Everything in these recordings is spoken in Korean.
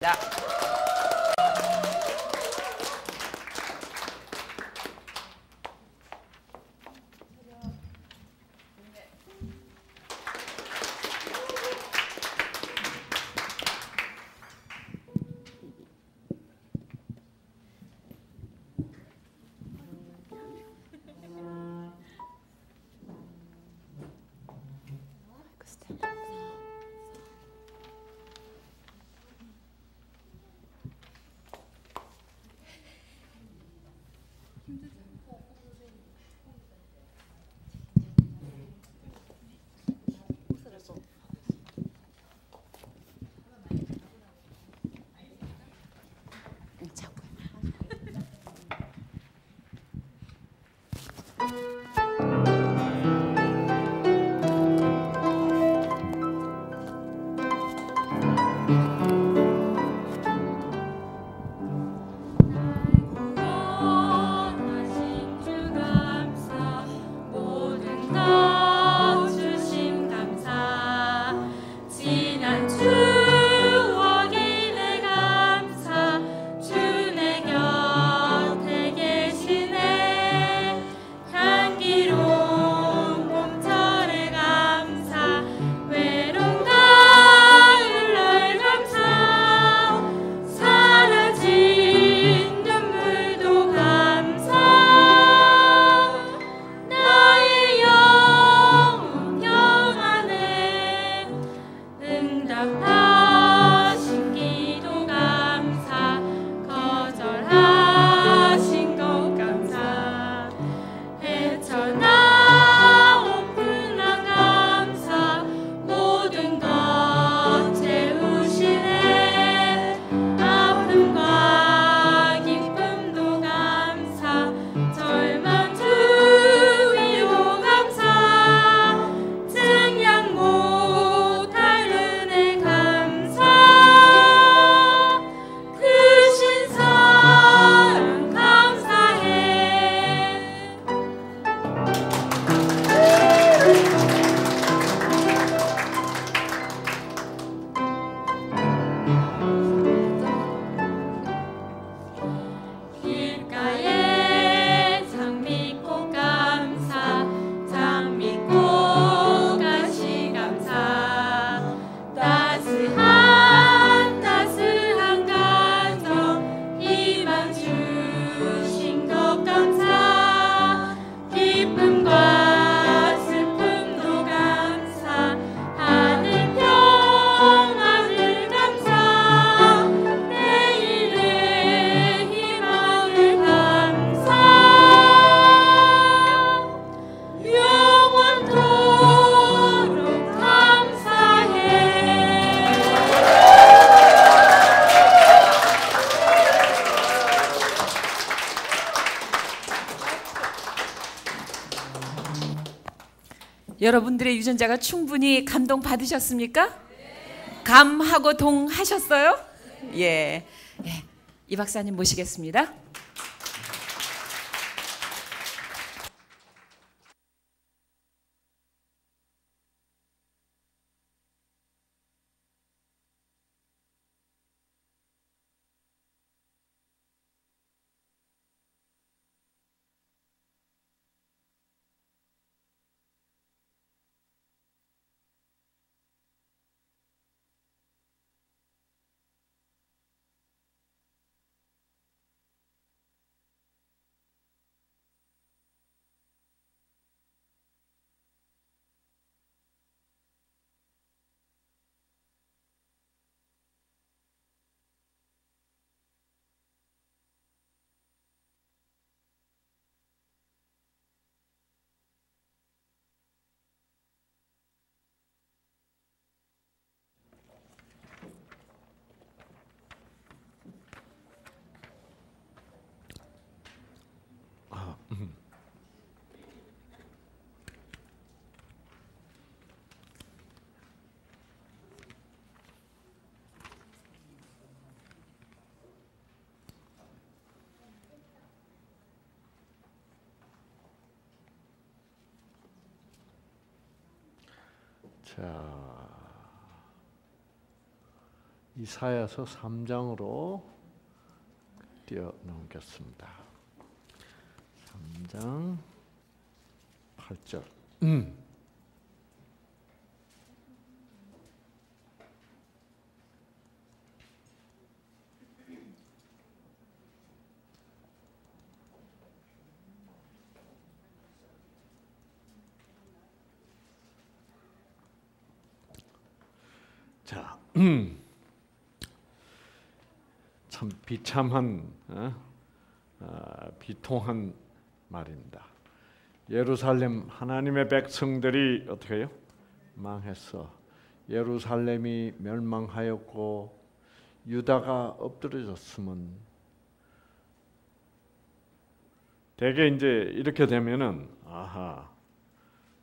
来 오늘 유전자가 충분히 감동 받으셨습니까? 감하고 동하셨어요? 예. 예. 이 박사님 모시겠습니다. 자, 이사야서 3장으로 뛰어넘겠습니다. 3장 8절. 음. 참 비참한 어? 어, 비통한 말입니다. 예루살렘 하나님의 백성들이 어떻게 해요? 망했어. 예루살렘이 멸망하였고 유다가 엎드려졌으면 대개 이제 이렇게 되면은 아하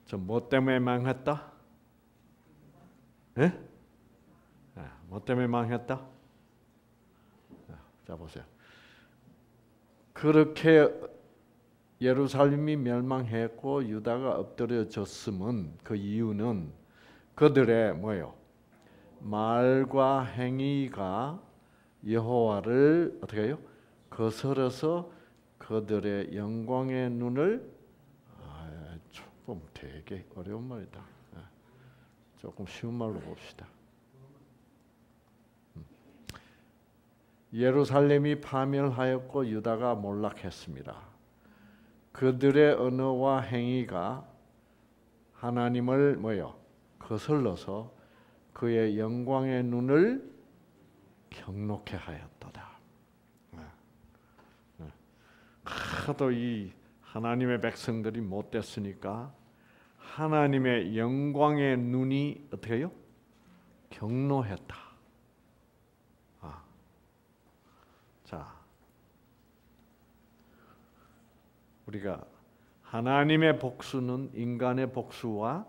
저 뭐 때문에 망했다? 예? 예, 뭐 때문에 망했다? 자 보세요. 그렇게 예루살렘이 멸망했고 유다가 엎드려졌음은 그 이유는 그들의 뭐요? 말과 행위가 여호와를 어떻게 해요? 거스러서 그들의 영광의 눈을 아, 조금 되게 어려운 말이다. 예. 조금 쉬운 말로 봅시다. 예루살렘이 파멸하였고 유다가 몰락했습니다. 그들의 언어와 행위가 하나님을 뭐요 거슬러서 그의 영광의 눈을 경록해 하였도다. 네. 네. 하도 이 하나님의 백성들이 못됐으니까 하나님의 영광의 눈이 어떻게 요 경노했다. 우리가 하나님의 복수는 인간의 복수와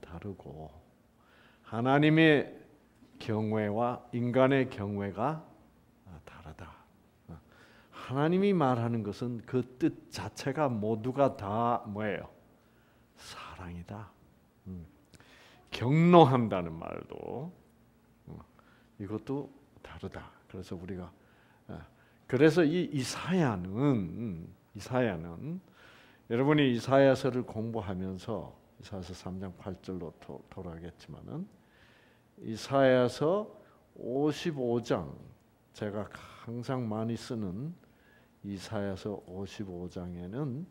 다르고 하나님의 경외와 인간의 경외가 다르다. 하나님이 말하는 것은 그 뜻 자체가 모두가 다 뭐예요? 사랑이다. 음. 경노한다는 말도 음, 이것도 다르다. 그래서 우리가 그래서 이 이사야는 음, 이사야는 여러분이 이사야서를 공부하면서 이사야서 3장 8절로 도, 돌아가겠지만은 이사야서 55장 제가 항상 많이 쓰는 이사야서 55장에는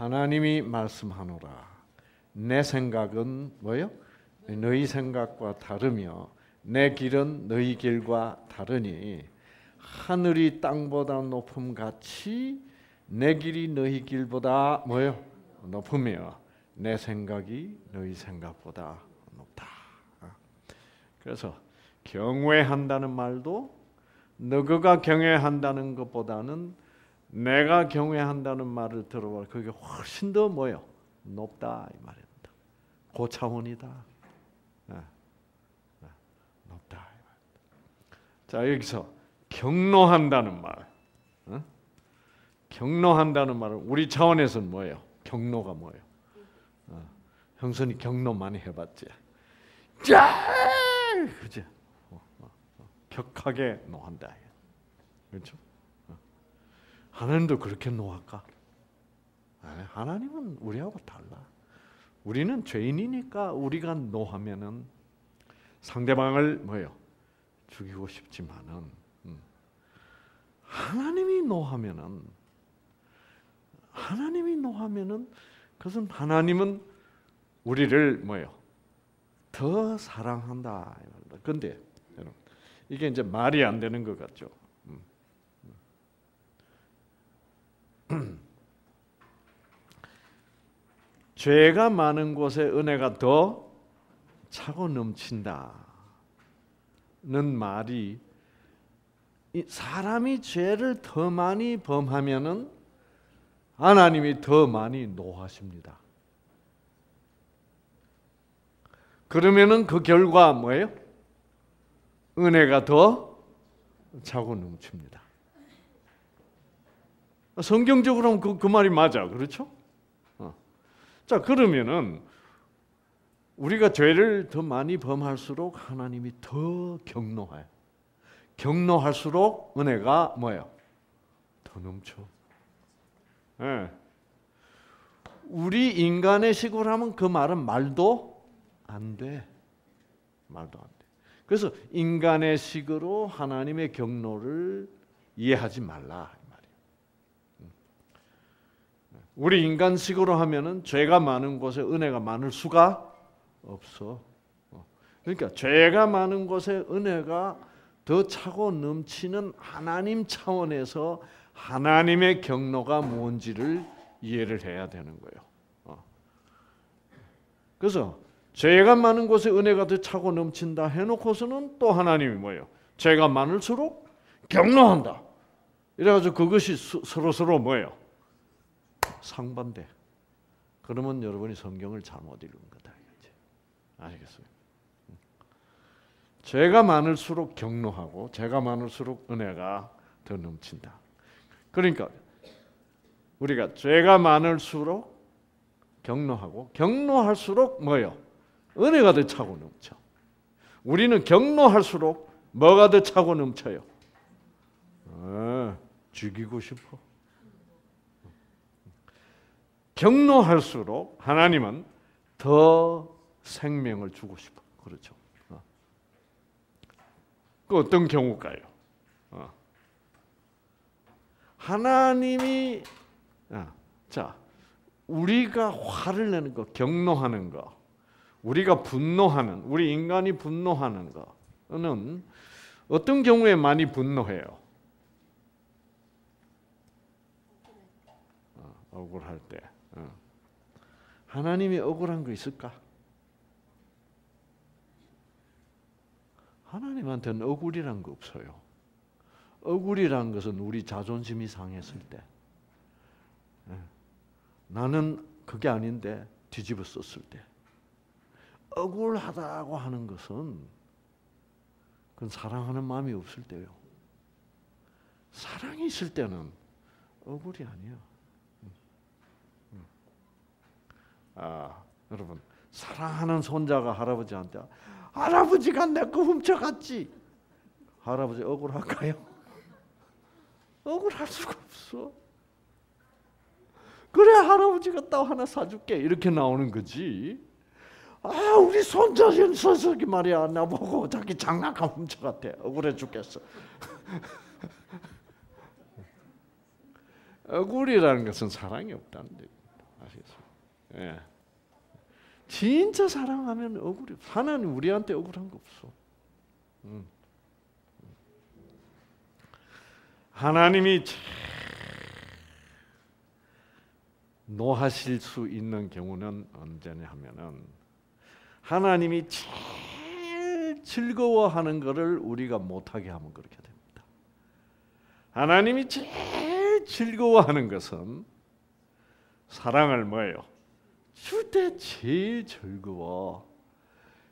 하나님이 말씀하노라. 내 생각은 뭐요? 너희 생각과 다르며 내 길은 너희 길과 다르니 하늘이 땅보다 높음 같이 내 길이 너희 길보다 뭐요? 높으며 내 생각이 너희 생각보다 높다. 그래서 경외한다는 말도 너가 경외한다는 것보다는 내가 경외한다는 말을 들어봐 그게 훨씬 더 뭐요? 높다 이 말입니다. 고차원이다. 네. 네. 높다 이 말입니다. 자 여기서 경노한다는 말, 어? 경노한다는 말은 우리 차원에서는 뭐예요? 경노가 뭐예요? 어. 형선이 경노 많이 해봤지? 짜, 그지? 어, 어, 어. 격하게 노한다. 그렇죠? 하나님도 그렇게 노할까? 하나님은 우리하고 달라. 우리는 죄인이니까 우리가 노하면은 상대방을 뭐요 죽이고 싶지만은 음. 하나님이 노하면은 하나님이 노하면은 그것은 하나님은 우리를 뭐요 더 사랑한다. 근데 여러분 이게 이제 말이 안 되는 것 같죠. 죄가 많은 곳에 은혜가 더 차고 넘친다는 말이 사람이 죄를 더 많이 범하면은 하나님이 더 많이 노하십니다. 그러면은 그 결과 뭐예요? 은혜가 더 차고 넘칩니다. 성경적으로 하면 그, 그 말이 맞아. 그렇죠? 어. 자, 그러면은 우리가 죄를 더 많이 범할수록 하나님이 더 경노해요. 경노할수록 은혜가 뭐예요? 더 넘쳐. 예. 우리 인간의 식으로 하면 그 말은 말도 안 돼. 말도 안 돼. 그래서 인간의 식으로 하나님의 경로를 이해하지 말라 이 말이에요. 음. 우리 인간식으로 하면은 죄가 많은 곳에 은혜가 많을 수가 없어. 어. 그러니까 죄가 많은 곳에 은혜가 더 차고 넘치는 하나님 차원에서 하나님의 경로가 뭔지를 이해를 해야 되는 거예요. 어. 그래서 죄가 많은 곳에 은혜가 더 차고 넘친다 해놓고서는 또 하나님이 뭐예요? 죄가 많을수록 경로한다. 이래가지고 그것이 서로 서로 뭐예요? 상반돼. 그러면 여러분이 성경을 잘못 읽은 거다. 아시겠어요? 죄가 많을수록 경로하고 죄가 많을수록 은혜가 더 넘친다. 그러니까 우리가 죄가 많을수록 경로하고 경로할수록 뭐요? 은혜가 더 차고 넘쳐. 우리는 경로할수록 뭐가 더 차고 넘쳐요? 아, 죽이고 싶어. 경로할수록 하나님은 더 생명을 주고 싶어. 그렇죠. 어. 그 어떤 경우일까요? 어. 하나님이 아, 자 우리가 화를 내는 거, 경노하는 거, 우리가 분노하는, 우리 인간이 분노하는 거는 어떤 경우에 많이 분노해요? 어, 억울할 때. 어. 하나님이 억울한 거 있을까? 하나님한테는 억울이란 거 없어요. 억울이란 것은 우리 자존심이 상했을 때. 예. 나는 그게 아닌데 뒤집어 썼을 때. 억울하다고 하는 것은 그건 사랑하는 마음이 없을 때요. 사랑이 있을 때는 억울이 아니야. 아, 여러분 사랑하는 손자가 할아버지한테 할아버지가 내 거 훔쳐갔지. 할아버지 억울할까요? 억울할 수가 없어. 그래 할아버지가 또 하나 사줄게 이렇게 나오는 거지. 아 우리 손자 서석이 말이야 나보고 자기 장난감 훔쳐갔대 억울해 죽겠어. 억울이라는 것은 사랑이 없다는 얘기입니다. 아시겠어요? 예. 진짜 사랑하면 억울해. 하나님 우리한테 억울한 거 없어. 음. 하나님이 노하실 수 있는 경우는 언제냐 하면은 하나님이 제일 즐거워하는 것을 우리가 못하게 하면 그렇게 됩니다. 하나님이 제일 즐거워하는 것은 사랑을 뭐예요? 줄때 제일 즐거워.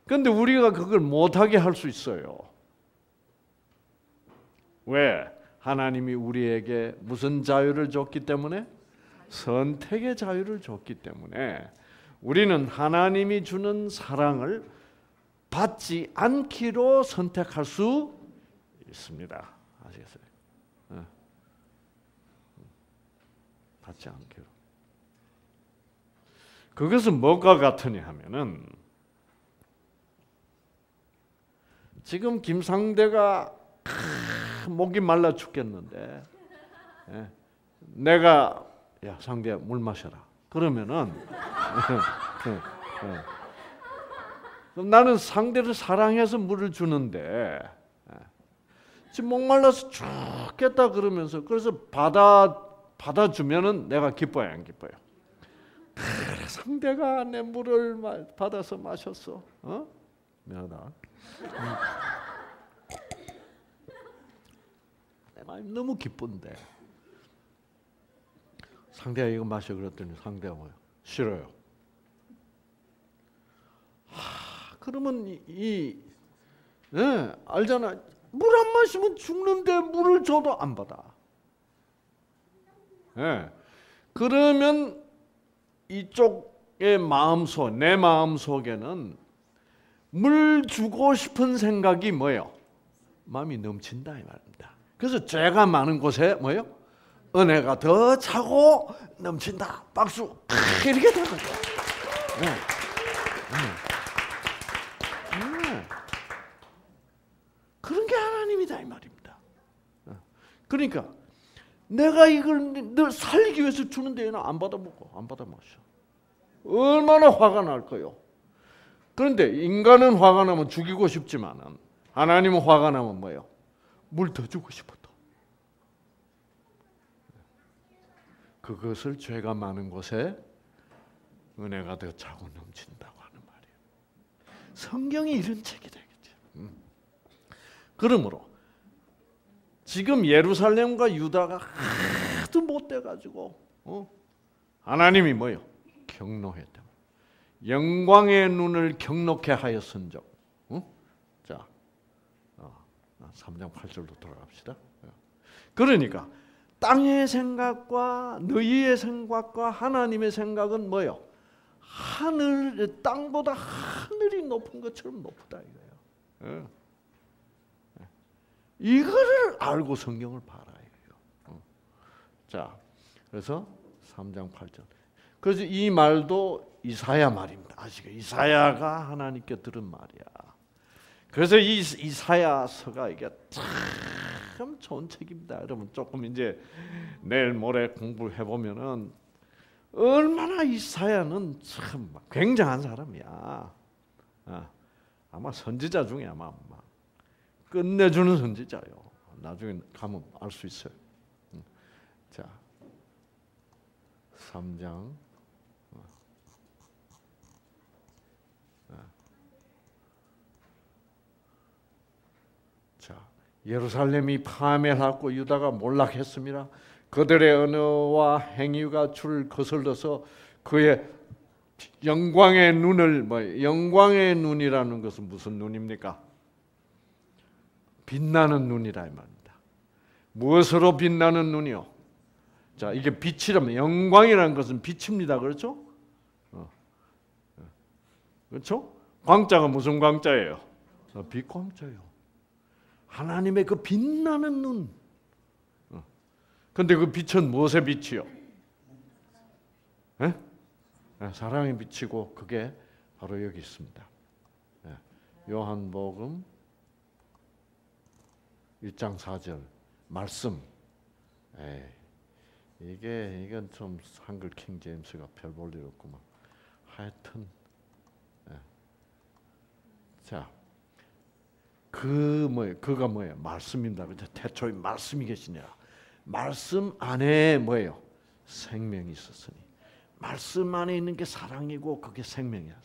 근데 우리가 그걸 못하게 할 수 있어요. 왜? 하나님이 우리에게 무슨 자유를 줬기 때문에? 선택의 자유를 줬기 때문에 우리는 하나님이 주는 사랑을 받지 않기로 선택할 수 있습니다. 아시겠어요? 네. 받지 않기로. 그것은 뭐가 같으냐 하면은 지금 김상대가 목이 말라 죽겠는데 예, 내가 야 상대야 물 마셔라 그러면은 그럼 나는 상대를 사랑해서 물을 주는데 지금 목 말라서 죽겠다 그러면서 그래서 받아 받아주면은 내가 기뻐요 안 기뻐요? 상대가 내 물을 받아서 마셨어. 어? 미안하다. 내 마음 너무 기쁜데 상대가 이거 마셔 그랬더니 상대가 뭐요? 싫어요. 하, 그러면 이, 이 네, 알잖아. 물 안 마시면 죽는데 물을 줘도 안 받아. 예. 그러면 이쪽의 마음속, 내 마음속에는 물 주고 싶은 생각이 뭐예요? 마음이 넘친다 이 말입니다. 그래서 죄가 많은 곳에 뭐예요? 은혜가 더 차고 넘친다. 박수 크, 이렇게 되는 거예요. 네. 네. 네. 그런 게 하나님이다 이 말입니다. 그러니까 내가 이걸 늘 살리기 위해서 주는데 얘는 안 받아 먹고 안 받아 마셔. 얼마나 화가 날 거요. 그런데 인간은 화가 나면 죽이고 싶지만은 하나님은 화가 나면 뭐예요? 물 더 주고 싶었다. 그것을 죄가 많은 곳에 은혜가 더 차고 넘친다고 하는 말이에요. 성경이 이런 책이 되겠죠. 음. 그러므로 지금 예루살렘과 유다가 하도 못돼 가지고 어? 하나님이 뭐요? 경노했다. 영광의 눈을 경록해 하였은적. 어? 자, 어, 3장 8절로 돌아갑시다. 그러니까 땅의 생각과 너희의 생각과 하나님의 생각은 뭐요? 하늘 땅보다 하늘이 높은 것처럼 높다 이거예요. 예. 이거를 알고 성경을 봐라. 어. 자, 그래서 3장 8절. 그래서 이 말도 이사야 말입니다. 아시죠? 이사야가 하나님께 들은 말이야. 그래서 이 이사야서가 이게 참 좋은 책입니다. 여러분 조금 이제 내일 모레 공부해 보면은 얼마나 이사야는 참 굉장한 사람이야. 아, 아마 선지자 중에 아마 끝내주는 선지자요. 나중에 가면 알 수 있어요. 음. 자, 3장 자, 예루살렘이 파멸하고 유다가 몰락했습니다. 그들의 언어와 행위가 줄 거슬러서 그의 영광의 눈을 뭐 영광의 눈이라는 것은 무슨 눈입니까? 빛나는 눈이라 이 말입니다. 무엇으로 빛나는 눈이요? 자, 이게 빛이라면 영광이라는 것은 빛입니다. 그렇죠? 어. 그렇죠? 광자가 무슨 광자예요? 어, 빛광자예요. 하나님의 그 빛나는 눈. 어. 근데 그 빛은 무엇의 빛이요? 에? 네, 사랑의 빛이고 그게 바로 여기 있습니다. 네. 요한복음 1장 4절 말씀. 에이, 이게 이건 좀 한글 킹 제임스가 별 볼 일 없구만. 하여튼 예. 자. 그 뭐예요? 그가 뭐예요? 말씀입니다. 그죠? 태초에 말씀이 계시니라. 말씀 안에 뭐예요? 생명이 있었으니. 말씀 안에 있는 게 사랑이고 그게 생명이야.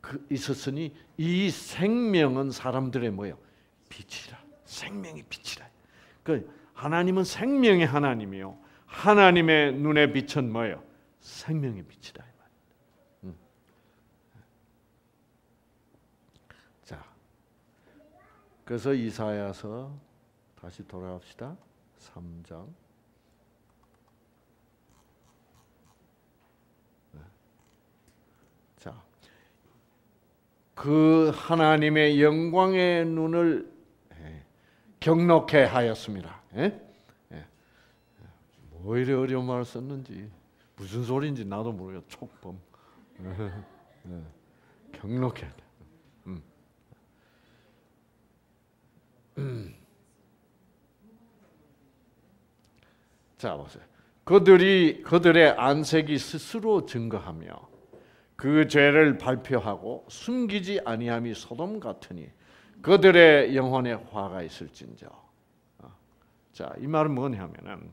그 있었으니 이 생명은 사람들의 뭐예요? 빛이라. 생명의 빛이라. 그 하나님은 생명의 하나님이요. 하나님의 눈의 빛은 뭐예요? 생명의 빛이다. 음. 자, 그래서 이사야서 다시 돌아갑시다. 3장. 자, 그 하나님의 영광의 눈을 경록해 하였습니다. 예? 예. 뭐 이래 어려운 말을 썼는지 무슨 소리인지 나도 모르겠 촉범. 예. 경록해. 음. 음. 자 보세요. 그들이 그들의 안색이 스스로 증거하며 그 죄를 발표하고 숨기지 아니함이 소돔 같으니 그들의 영혼에 화가 있을진저. 어. 자, 이 말은 뭐냐면은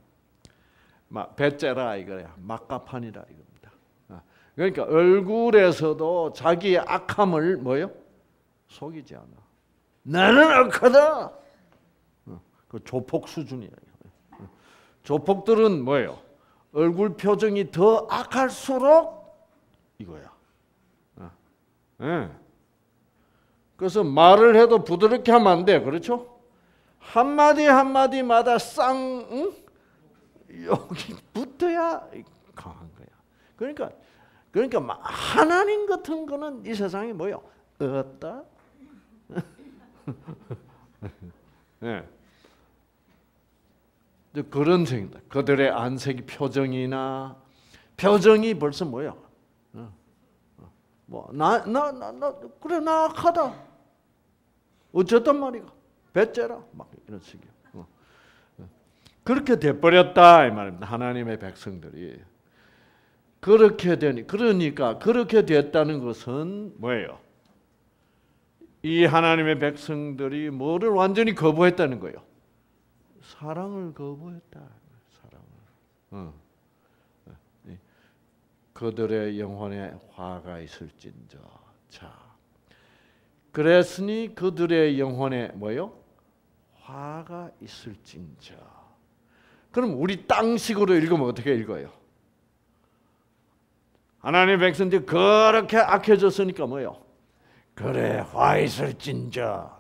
막 배째라 이거야. 막가판이라 이겁니다. 어. 그러니까 얼굴에서도 자기의 악함을 뭐요? 속이지 않아. 나는 악하다. 어. 그 조폭 수준이야. 조폭들은 뭐예요? 얼굴 표정이 더 악할수록 이거야. 예. 그래서 말을 해도 부드럽게 하면 안 돼. 그렇죠? 한마디 한마디마다 쌍 응? 여기 붙어야 강한 거야. 그러니까 그러니까 막 하나님 같은 거는 이 세상에 뭐요? 없다. 예. 이제 그런 생각. 그들의 안색이 표정이나 표정이 벌써 뭐야? 뭐 나 나 나나 그래 나 악하다. 어쨌단 말이가 배째라 막 이런 식이야. 어. 어. 그렇게 돼버렸다 이 말입니다. 하나님의 백성들이 그렇게 되니 그러니까 그렇게 됐다는 것은 뭐예요? 이 하나님의 백성들이 뭐를 완전히 거부했다는 거예요. 사랑을 거부했다. 사랑을. 어. 그들의 영혼에 화가 있을진저. 자, 그랬으니 그들의 영혼에 뭐요? 화가 있을진저. 그럼 우리 땅식으로 읽으면 어떻게 읽어요? 하나님의 백성들이 그렇게 악해졌으니까 뭐요? 그래 화 있을진저.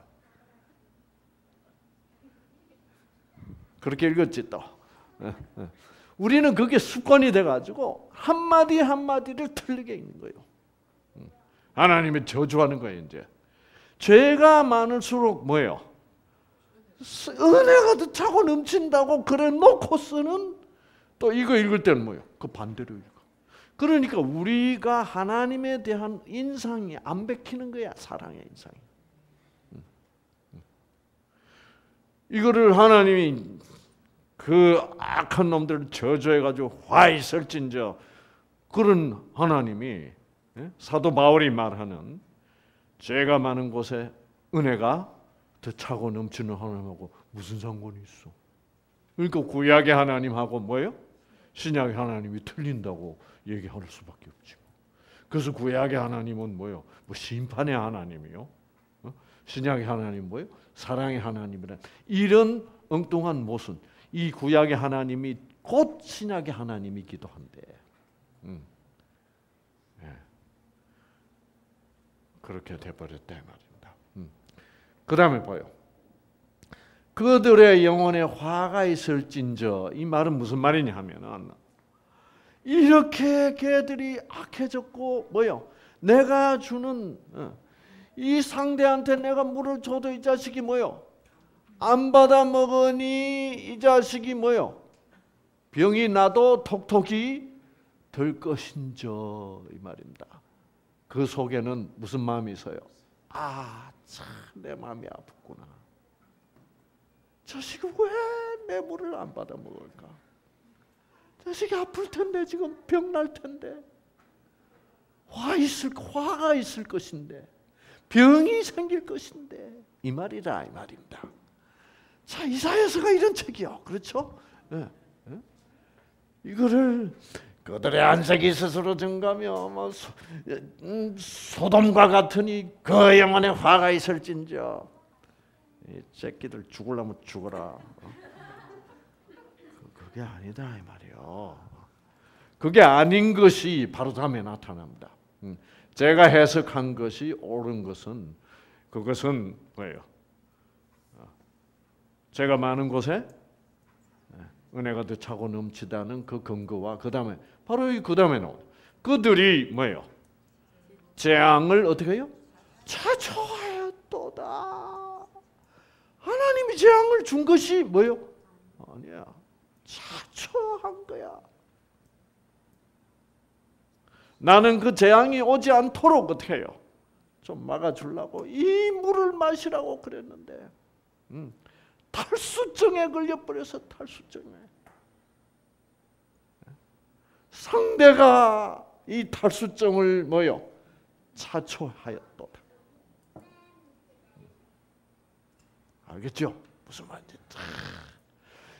그렇게 읽었지 또. 우리는 그게 습관이 돼가지고 한마디 한마디를 틀리게 읽는 거예요. 하나님의 저주하는 거예요 이제. 죄가 많을수록 뭐예요? 은혜가 더 차고 넘친다고 그래 놓고 쓰는 또 이거 읽을 때는 뭐예요? 그 반대로 읽어. 그러니까 우리가 하나님에 대한 인상이 안 베키는 거야 사랑의 인상이. 이거를 하나님이 그 악한 놈들을 저주해가지고 화 있을진저 그런 하나님이 예? 사도 바울이 말하는 죄가 많은 곳에 은혜가 더 차고 넘치는 하나님하고 무슨 상관이 있어? 그러니까 구약의 하나님하고 뭐예요? 신약의 하나님이 틀린다고 얘기할 수밖에 없지. 그래서 구약의 하나님은 뭐요? 뭐 심판의 하나님이요. 어? 신약의 하나님 뭐요? 사랑의 하나님이라 이런 엉뚱한 모순. 이 구약의 하나님이 곧 신약의 하나님이기도 한데. 음. 그렇게 돼버렸다 말입니다. 음. 그 다음에 봐요. 그들의 영혼에 화가 있을진저 이 말은 무슨 말이냐 하면은 이렇게 걔들이 악해졌고 뭐요? 내가 주는 어, 이 상대한테 내가 물을 줘도 이 자식이 뭐요? 안 받아 먹으니 이 자식이 뭐요? 병이 나도 톡톡이 될 것인저 이 말입니다. 그 속에는 무슨 마음이 있어요? 아, 참 내 마음이 아프구나. 자식이 왜내 물을 안 받아 먹을까? 자식이 아플 텐데 지금 병 날 텐데 화 있을 화가 있을 것인데 병이 생길 것인데 이 말이라 이 말입니다. 자 이사야서가 이런 책이요, 그렇죠? 네. 네? 이거를 그들의 안색이 스스로 증가며 뭐 소, 음, 소돔과 같으니 그 영혼에 화가 있을진저 이 새끼들 죽을라면 죽어라. 그게 아니다 이 말이요. 그게 아닌 것이 바로 다음에 나타납니다. 음, 제가 해석한 것이 옳은 것은 그것은 뭐예요? 어, 제가 많은 곳에 예, 은혜가 더 차고 넘치다는 그 근거와 그 다음에 바로 이 그 다음에 나오 그들이 뭐예요? 재앙을 어떻게 해요? 자초하였도다. 하나님이 재앙을 준 것이 뭐예요? 아니야. 자초한 거야. 나는 그 재앙이 오지 않도록 어떻게 해요? 좀 막아주려고 이 물을 마시라고 그랬는데 음, 탈수증에 걸려버려서 탈수증에 상대가 이 탈수증을 뭐요? 차초하였도다. 알겠죠? 무슨 말인지.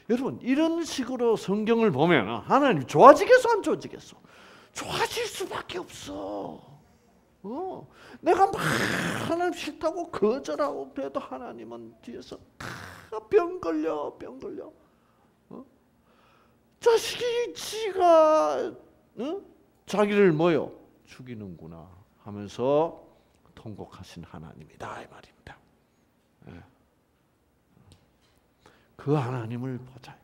여러분 이런 식으로 성경을 보면 하나님 좋아지겠어 안 좋아지겠어? 좋아질 수밖에 없어. 어, 내가 막 하나님 싫다고 거절하고 그래도 하나님은 뒤에서 다병 걸려 병 걸려. 어? 자식이 지가 어? 자기를 뭐요 죽이는구나 하면서 통곡하신 하나님이다 이 말입니다. 예. 그 하나님을 보자.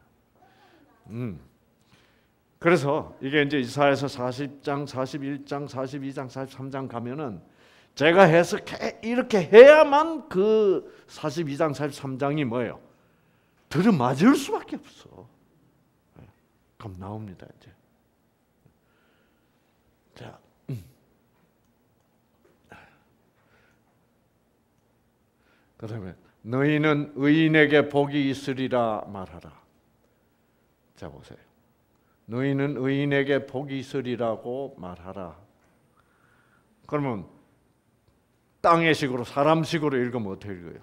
음. 그래서 이게 이제 이사야서 40장, 41장, 42장, 43장 가면은 제가 해석해 이렇게 해야만 그 42장, 43장이 뭐예요? 들어맞을 수밖에 없어. 네. 그럼 나옵니다 이제. 자, 음. 그다음에 너희는 의인에게 복이 있으리라 말하라. 자 보세요. 너희는 의인에게 복이 있으리라고 말하라. 그러면 땅의 식으로 사람 식으로 읽으면 어떻게 읽어요?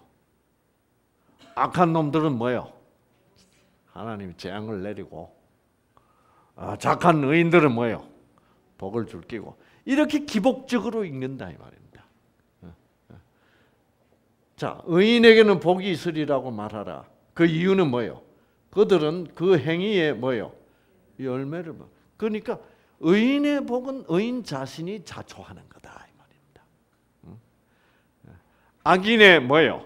악한 놈들은 뭐요? 하나님이 재앙을 내리고 아, 착한 의인들은 뭐요? 복을 줄 끼고 이렇게 기복적으로 읽는다 이 말입니다. 어, 어. 자, 의인에게는 복이 있으리라고 말하라. 그 이유는 뭐요? 그들은 그 행위에 뭐요? 열매를 봐. 그러니까 의인의 복은 의인 자신이 자초하는 거다 이 말입니다. 응? 악인의 뭐요?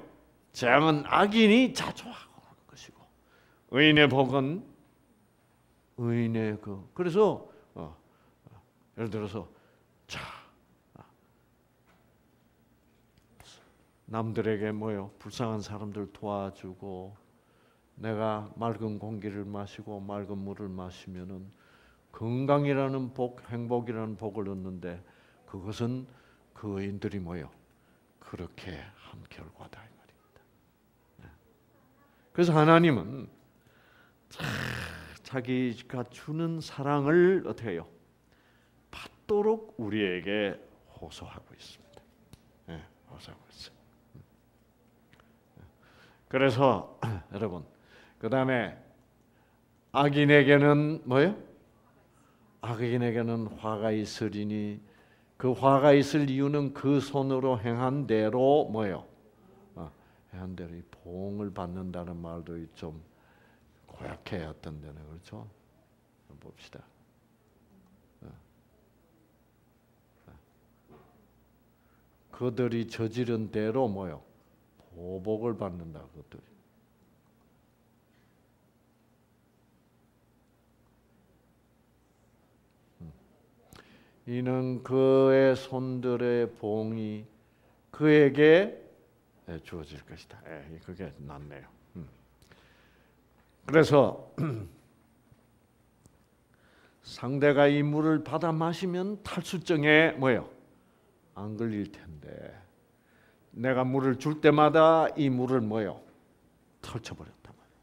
재앙은 악인이 자초하고 것이고 의인의 복은 의인의 그 그래서 어, 어, 예를 들어서 자 아, 남들에게 뭐요 불쌍한 사람들 도와주고 내가 맑은 공기를 마시고 맑은 물을 마시면은 건강이라는 복, 행복이라는 복을 얻는데 그것은 그 의인들이 뭐요? 그렇게 한 결과다 이 말입니다. 네. 그래서 하나님은 자기가 주는 사랑을 어떻게 해요? 받도록 우리에게 호소하고 있습니다. 네, 호소하고 있어요. 네. 그래서 여러분 그 다음에 악인에게는 뭐요? 악인에게는 화가 있으리니 그 화가 있을 이유는 그 손으로 행한 대로 뭐요? 어, 행한 대로 봉을 받는다는 말도 좀 고약해 어떤 데는 그렇죠? 봅시다. 어. 어. 그들이 저지른 대로 뭐요? 보복을 받는다 그들이. 이는 그의 손들의 봉이 그에게 주어질 것이다. 예, 그게 낫네요. 음. 그래서 상대가 이 물을 받아 마시면 탈수증에 뭐요? 안 걸릴 텐데 내가 물을 줄 때마다 이 물을 뭐요? 털쳐버렸단 말이에요.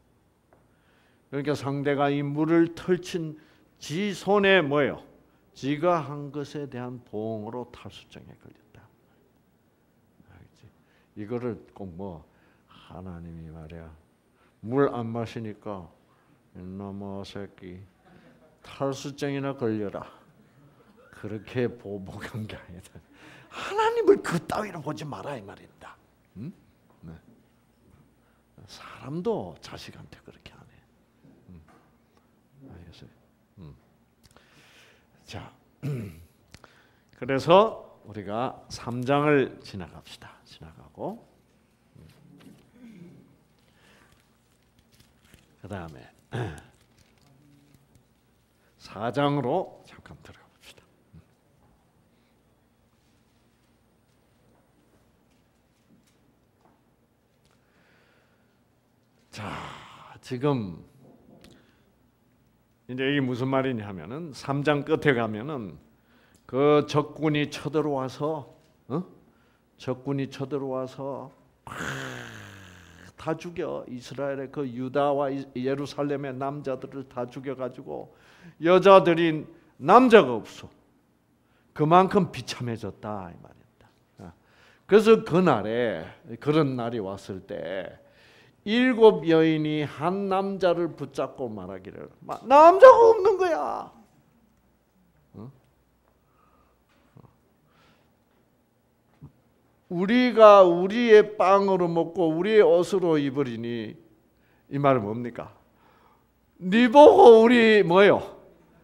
그러니까 상대가 이 물을 털친 지 손에 뭐요? 지가 한 것에 대한 보응으로 탈수증에 걸렸다. 알겠지? 이거를 꼭 뭐 하나님이 말이야 물 안 마시니까 이놈의 새끼 탈수증이나 걸려라. 그렇게 보복한 게 아니다. 하나님을 그 따위로 보지 마라 이 말입니다. 응? 네. 사람도 자식한테 그렇게 하네. 응. 알겠어요? 응. 자, 그래서 우리가 3장을 지나갑시다. 지나가고 그 다음에 4장으로 잠깐 들어가 봅시다. 자, 지금 이제 이게 무슨 말이냐 하면은 3장 끝에 가면은 그 적군이 쳐들어와서 어? 적군이 쳐들어와서 다 죽여 이스라엘의 그 유다와 예루살렘의 남자들을 다 죽여 가지고 여자들이 남자가 없어. 그만큼 비참해졌다 이 말입니다. 어. 그래서 그날에 그런 날이 왔을 때 일곱 여인이 한 남자를 붙잡고 말하기를 남자가 없는 거야. 우리가 우리의 빵으로 먹고 우리의 옷으로 입으리니 이 말은 뭡니까? 네 보고 우리 뭐요?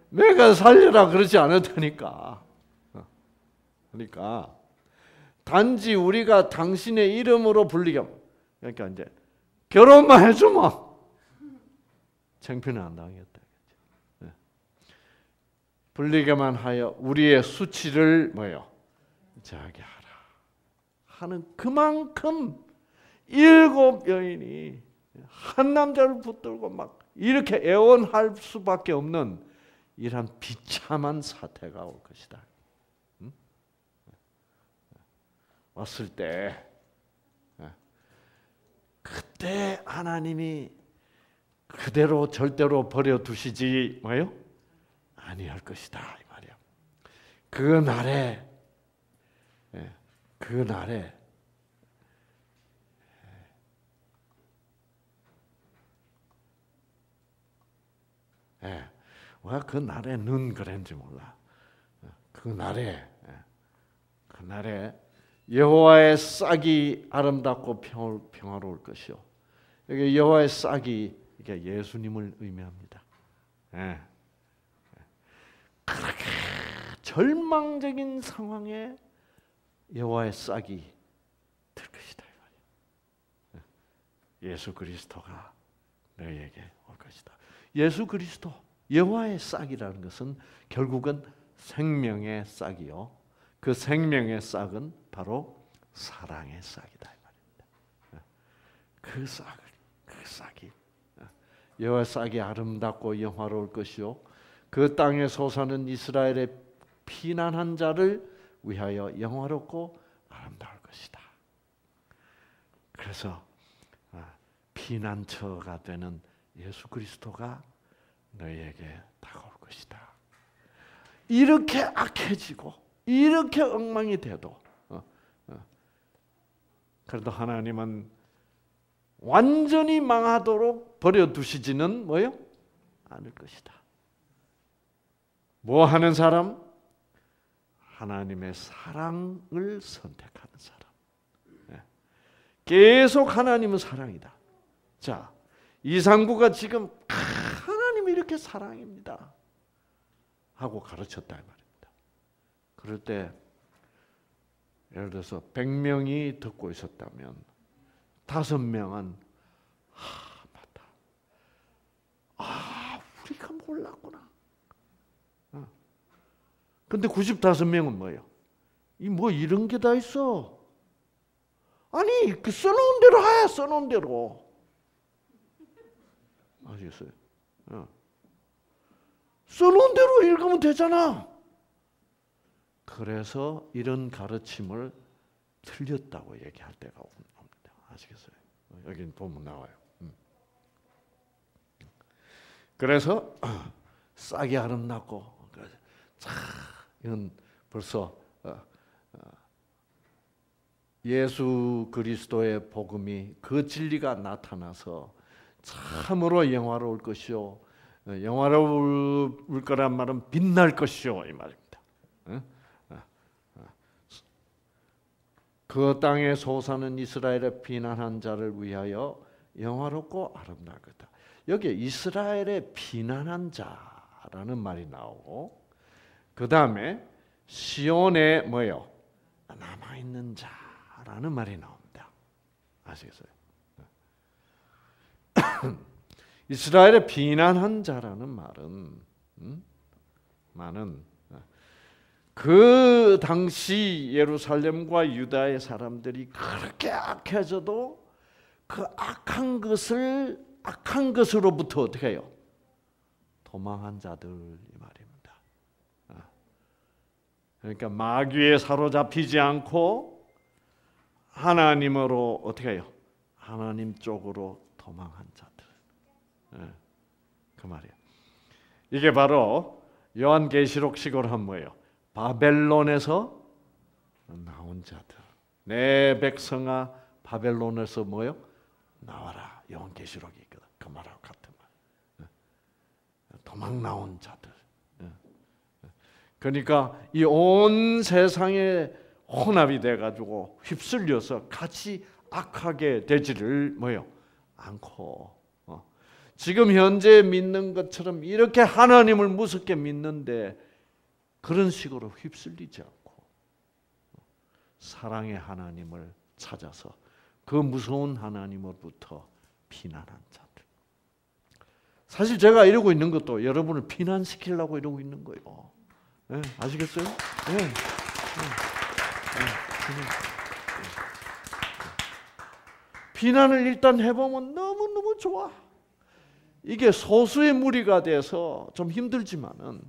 내가 살려라 그러지 않았다니까. 어. 그러니까 단지 우리가 당신의 이름으로 불리게 그러니까 이제 결혼만 해주면 창피는 안 당했다. 예. 불리게만 하여 우리의 수치를 뭐요? 자게 하라. 하는 그만큼 일곱 여인이 한 남자를 붙들고 막 이렇게 애원할 수밖에 없는 이런 비참한 사태가 올 것이다. 응? 왔을 때 그때 하나님이 그대로 절대로 버려 두시지 뭐요? 아니할 것이다 이 말이야. 그 날에 그 날에 예. 왜그 날에는 그랬는지 몰라. 그 날에 그 날에 여호와의 싹이 아름답고 평화로울 것이요. 여기 여호와의 싹이 이게 예수님을 의미합니다. 예. 그렇게 절망적인 상황에 여호와의 싹이 들 것이다 예수 그리스도가 너희에게 올 것이다. 예수 그리스도 여호와의 싹이라는 것은 결국은 생명의 싹이요. 그 생명의 싹은 바로 사랑의 싹이다 말입니다. 그 싹을 그 싹이 여호와 싹이 아름답고 영화로울 것이요. 그 땅에 솟아는 이스라엘의 피난한 자를 위하여 영화롭고 아름다울 것이다. 그래서 아, 피난처가 되는 예수 그리스도가 너희에게 다가올 것이다. 이렇게 악해지고 이렇게 엉망이 돼도. 그래도 하나님은 완전히 망하도록 버려두시지는 뭐요? 않을 것이다. 뭐 하는 사람? 하나님의 사랑을 선택하는 사람. 예. 계속 하나님은 사랑이다. 자, 이상구가 지금 하나님이 이렇게 사랑입니다. 하고 가르쳤다. 그럴 때 예를 들어서 100명이 듣고 있었다면 다섯 명은 아, 맞다. 아, 우리가 몰랐구나. 어. 근데 95명은 뭐예요? 이 뭐 이런 게 다 있어. 아니, 그 써놓은 대로 해, 써놓은 대로. 아시겠어요? 어. 써놓은 대로 읽으면 되잖아. 그래서 이런 가르침을 틀렸다고 얘기할 때가 옵니다. 아시겠어요? 여기 보면 나와요. 음. 그래서 싹이 아름답고 이건 벌써 어, 어, 예수 그리스도의 복음이 그 진리가 나타나서 참으로 영화로울 것이요 영화로울 거란 말은 빛날 것이요 이 말입니다. 그 땅에 솟아는 이스라엘의 피난한 자를 위하여 영화롭고 아름다울 거다. 여기 이스라엘의 피난한 자라는 말이 나오고 그 다음에 시온에 뭐요 남아 있는 자라는 말이 나옵니다. 아시겠어요? 이스라엘의 비난한 자라는 말은 음? 말은 그 당시 예루살렘과 유다의 사람들이 그렇게 악해져도 그 악한 것을 악한 것으로부터 어떻게 해요? 도망한 자들 이 말입니다. 아. 그러니까 마귀에 사로잡히지 않고 하나님으로 어떻게 해요? 하나님 쪽으로 도망한 자들. 예, 그 말이에요. 이게 바로 요한계시록식으로 한 뭐예요? 바벨론에서 나온 자들. 내 백성아 바벨론에서 뭐요? 나와라. 요한계시록이 있거든. 그 말하고 같은 말. 예, 도망 나온 자들. 예, 그러니까 이 온 세상에 혼합이 돼 가지고 휩쓸려서 같이 악하게 되지를 뭐요? 않고 어. 지금 현재 믿는 것처럼 이렇게 하나님을 무섭게 믿는데 그런 식으로 휩쓸리지 않고 사랑의 하나님을 찾아서 그 무서운 하나님으로부터 피난한 자들. 사실 제가 이러고 있는 것도 여러분을 피난시키려고 이러고 있는 거예요. 예, 아시겠어요? 예. 예. 예. 비난을 일단 해보면 너무너무 좋아. 이게 소수의 무리가 돼서 좀 힘들지만은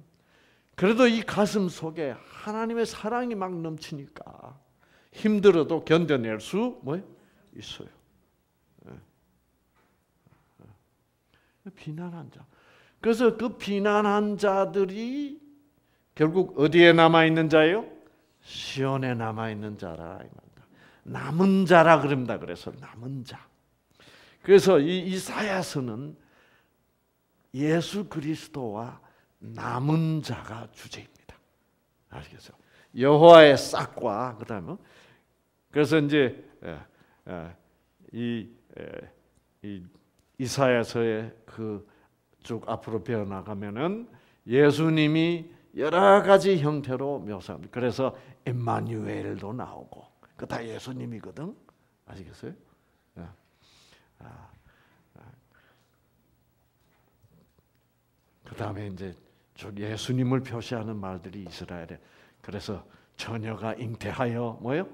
그래도 이 가슴 속에 하나님의 사랑이 막 넘치니까 힘들어도 견뎌낼 수뭐 있어요. 예. 비난한 자. 그래서 그 비난한 자들이 결국 어디에 남아 있는 자예요? 시온에 남아 있는 자라. 남은 자라 그럽니다. 그래서 남은 자. 그래서 이 이사야서는 예수 그리스도와 남은 자가 주제입니다. 아시겠어요? 여호와의 싹과 그다음에 그래서 이제 이, 이 이사야서의 그 쭉 앞으로 배워 나가면은 예수님이 여러 가지 형태로 묘사합니다. 그래서 임마누엘도 나오고 그 다 예수님이거든. 아시겠어요? 아, 아. 그 다음에 이제 쭉 예수님을 표시하는 말들이 이스라엘에 그래서 처녀가 잉태하여 뭐요?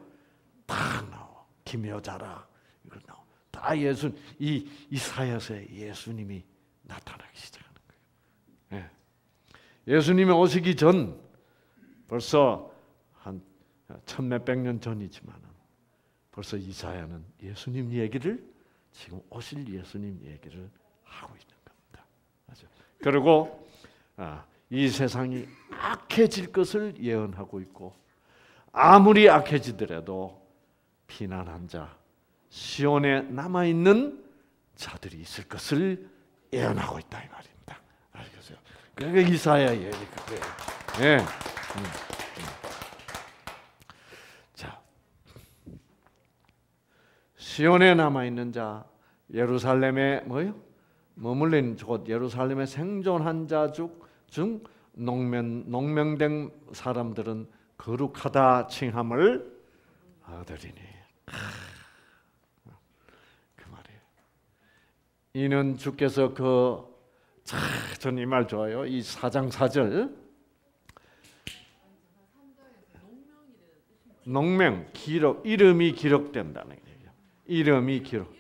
다 나와 김여자라 이걸 나와 다 예수 이 이사야서에 예수님이 나타나기 시작하는 거예요. 예. 예수님이 오시기 전 벌써 한 천몇백 년 전이지만은 벌써 이사야는 예수님 얘기를 지금 오실 예수님 얘기를 하고 있는 겁니다. 그리고 아, 이 세상이 악해질 것을 예언하고 있고 아무리 악해지더라도 피난한 자 시온에 남아 있는 자들이 있을 것을 예언하고 있다 이 말입니다. 알겠어요? 그게 이사야 얘기 그거예요. 예. 음, 음. 자, 시온에 남아 있는 자 예루살렘에 뭐요? 머물린 곳 예루살렘에 생존한 자중 농명 농명된 사람들은 거룩하다 칭함을 얻으리니 그 말이에요. 이는 주께서 그전이 말 좋아요. 이 사장 사절 농명 기록 이름이 기록된다는 얘기예요. 이름이 기록.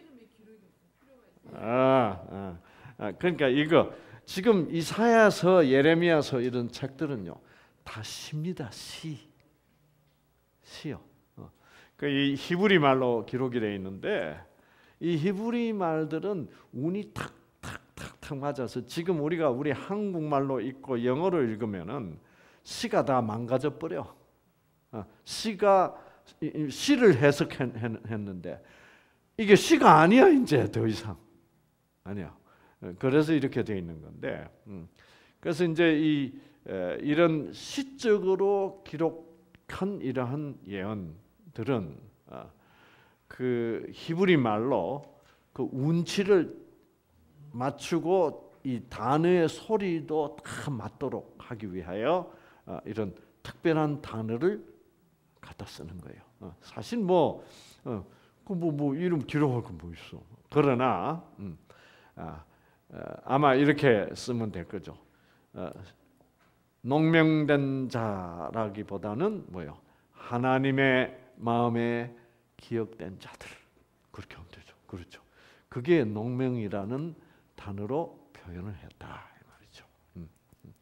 아, 아. 아, 그러니까 이거 지금 이사야서, 예레미야서 이런 책들은요 다 시입니다. 시, 시요. 어. 그이 히브리 말로 기록이 되어 있는데 이 히브리 말들은 운이 탁탁탁탁 맞아서 지금 우리가 우리 한국말로 읽고 영어로 읽으면은 시가 다 망가져 버려. 어, 시가 시를 해석했는데 이게 시가 아니야 이제 더 이상 아니야. 그래서 이렇게 되어 있는 건데, 음. 그래서 이제 이 이런 시적으로 기록한 이러한 예언들은 어, 그 히브리 말로 그 운치를 맞추고 이 단어의 소리도 다 맞도록 하기 위하여 어, 이런 특별한 단어를 갖다 쓰는 거예요. 어, 사실 뭐, 그 뭐, 뭐, 이름 기록할 거 뭐 있어. 그러나, 음, 아, 어, 아마 이렇게 쓰면 될 거죠. 어, 농명된 자라기보다는 뭐요? 하나님의 마음에 기억된 자들 그렇게 하면 되죠. 그렇죠. 그게 농명이라는 단어로 표현을 했다 이 말이죠. 음, 음.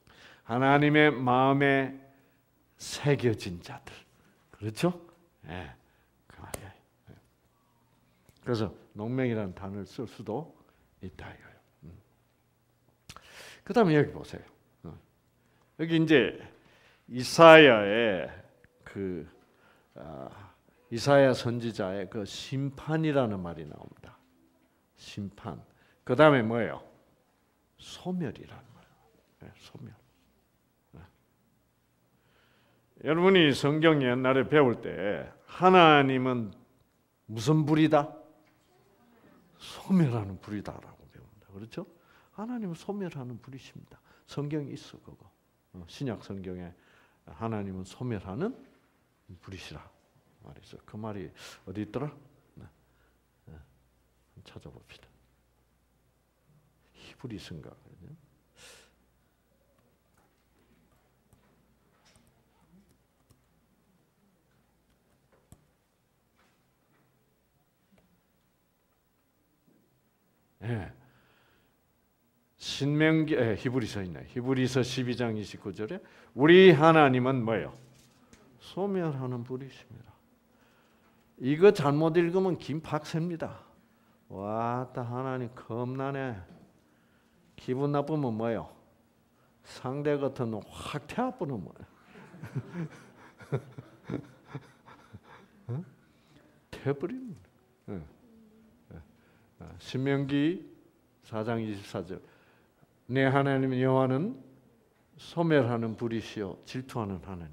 하나님의 마음에 새겨진 자들 그렇죠? 예, 그 말이에요. 예. 그래서 농명이라는 단어를 쓸 수도 있다 이거예요. 그 다음에 여기 보세요. 어. 여기 이제 이사야의 그 아, 이사야 선지자의 그 심판이라는 말이 나옵니다. 심판. 그 다음에 뭐예요? 소멸이라는 말이에요. 네, 소멸. 네. 여러분이 성경 옛날에 배울 때 하나님은 무슨 불이다? 소멸하는 불이다라고 배웁니다. 그렇죠? 하나님은 소멸하는 분이십니다. 성경이 있어 그거. 어, 신약 성경에 하나님은 소멸하는 분이시라 말이죠. 그 말이 어디 있더라? 네. 네. 찾아봅시다. 히브리서인가? 예. 신명기 예, 히브리서 있네. 히브리서 12장 29절에 우리 하나님은 뭐예요? 소멸하는 분이십니다. 이거 잘못 읽으면 김박세입니다. 와따 하나님 겁나네. 기분 나쁘면 뭐요? 상대 같은 놈확 태워버리면 뭐예요? 어. 신명기 4장 24절 내 하나님 여호와는 소멸하는 불이시요 질투하는 하나님이라.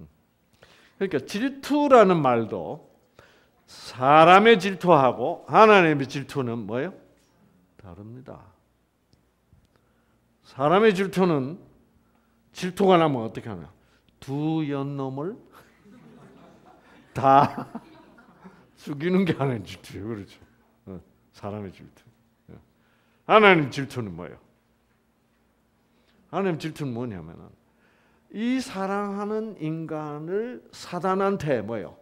음. 그러니까 질투라는 말도 사람의 질투하고 하나님의 질투는 뭐예요? 다릅니다. 사람의 질투는 질투가 나면 어떻게 하냐? 두 연놈을 다 죽이는 게 하나님 질투예요. 그렇죠? 어, 사람의 질투. 어. 하나님 질투는 뭐예요? 하나님 질투는 뭐냐면은 이 사랑하는 인간을 사단한테 뭐예요?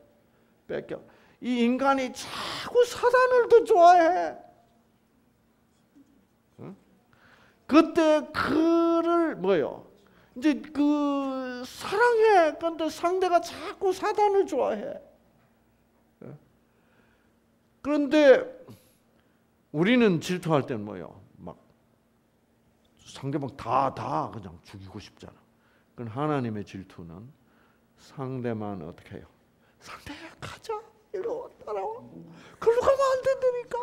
뺏겨. 이 인간이 자꾸 사단을 더 좋아해. 어? 그때 그를 뭐요? 이제 그 사랑해. 근데 상대가 자꾸 사단을 좋아해. 어? 그런데 우리는 질투할 때는 뭐요? 막 상대방 다 다 그냥 죽이고 싶잖아. 그건 하나님의 질투는 상대만 어떻게 해요? 상대야 가자. 이리로 따라와. 글로 가면 안 된다니까.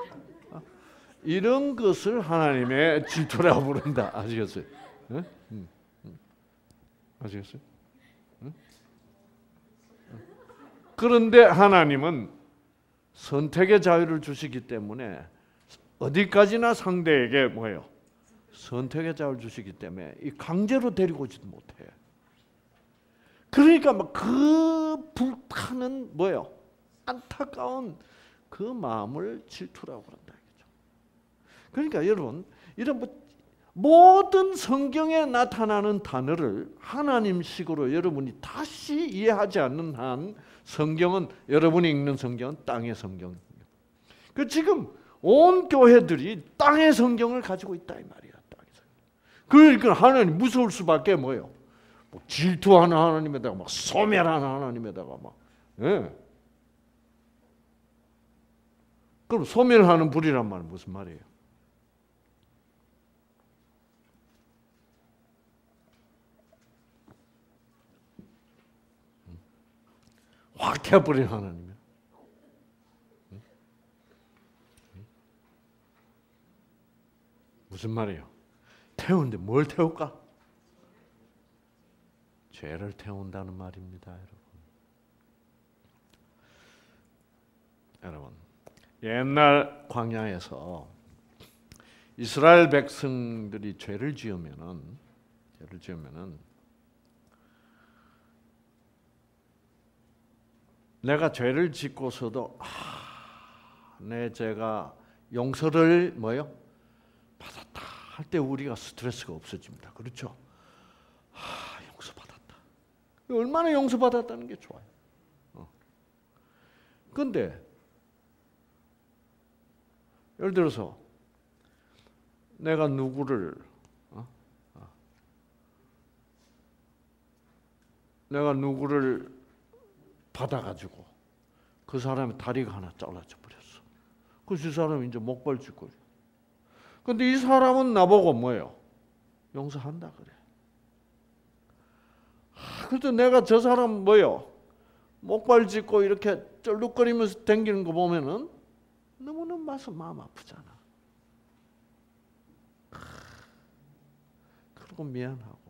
어? 이런 것을 하나님의 질투라고 부른다. 아시겠어요? 응? 응. 응. 아시겠어요? 응? 그런데 하나님은 선택의 자유를 주시기 때문에 어디까지나 상대에게 뭐예요? 선택의 자유를 주시기 때문에 이 강제로 데리고 오지도 못해. 그러니까 막 그 불타는 뭐예요? 안타까운 그 마음을 질투라고 그런다 이거죠. 그러니까 여러분 이런 뭐 모든 성경에 나타나는 단어를 하나님식으로 여러분이 다시 이해하지 않는 한 성경은 여러분이 읽는 성경은 땅의 성경입니다. 그 지금 온 교회들이 땅의 성경을 가지고 있다 이 성경. 그러니까 하나님 무서울 수밖에 뭐예요? 뭐 질투하는 하나님에다가 막 소멸하는 하나님에다가 막 예. 그럼 소멸하는 불이란 말은 무슨 말이에요? 확 태워버린 하나님이야. 무슨 말이에요? 태우는데 뭘 태울까? 죄를 태운다는 말입니다, 여러분. 여러분, 옛날 광야에서 이스라엘 백성들이 죄를 지으면은 죄를 지으면은 내가 죄를 짓고서도 아, 내 죄가 용서를 뭐요? 할 때 우리가 스트레스가 없어집니다. 그렇죠? 아, 용서받았다. 얼마나 용서받았다는 게 좋아요. 어. 근데 예를 들어서 내가 누구를 어? 어. 내가 누구를 받아가지고 그 사람의 다리가 하나 잘라져 버렸어. 그래서 사람이 이제 목발 짚고. 근데 이 사람은 나보고 뭐예요? 용서한다 그래. 아, 그래도 내가 저 사람 뭐요? 목발 짚고 이렇게 쩔룩거리면서 댕기는 거 보면은 너무너무 마서 마음 아프잖아. 그리고 미안하고.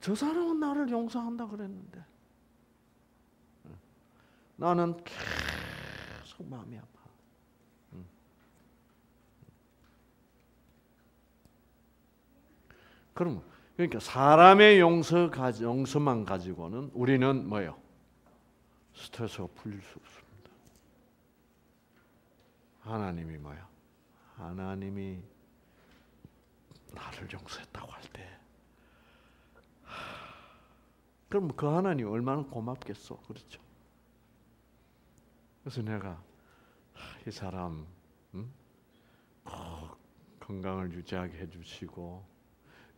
저 사람은 나를 용서한다 그랬는데 나는 계속 마음이 아파. 그럼 그러니까 사람의 용서 용서만 가지고는 우리는 뭐요? 스트레스가 풀릴 수 없습니다. 하나님이 뭐야? 하나님이 나를 용서했다고 할 때, 그럼 그 하나님 얼마나 고맙겠어, 그렇죠? 그래서 내가 이 사람 음? 꼭 건강을 유지하게 해주시고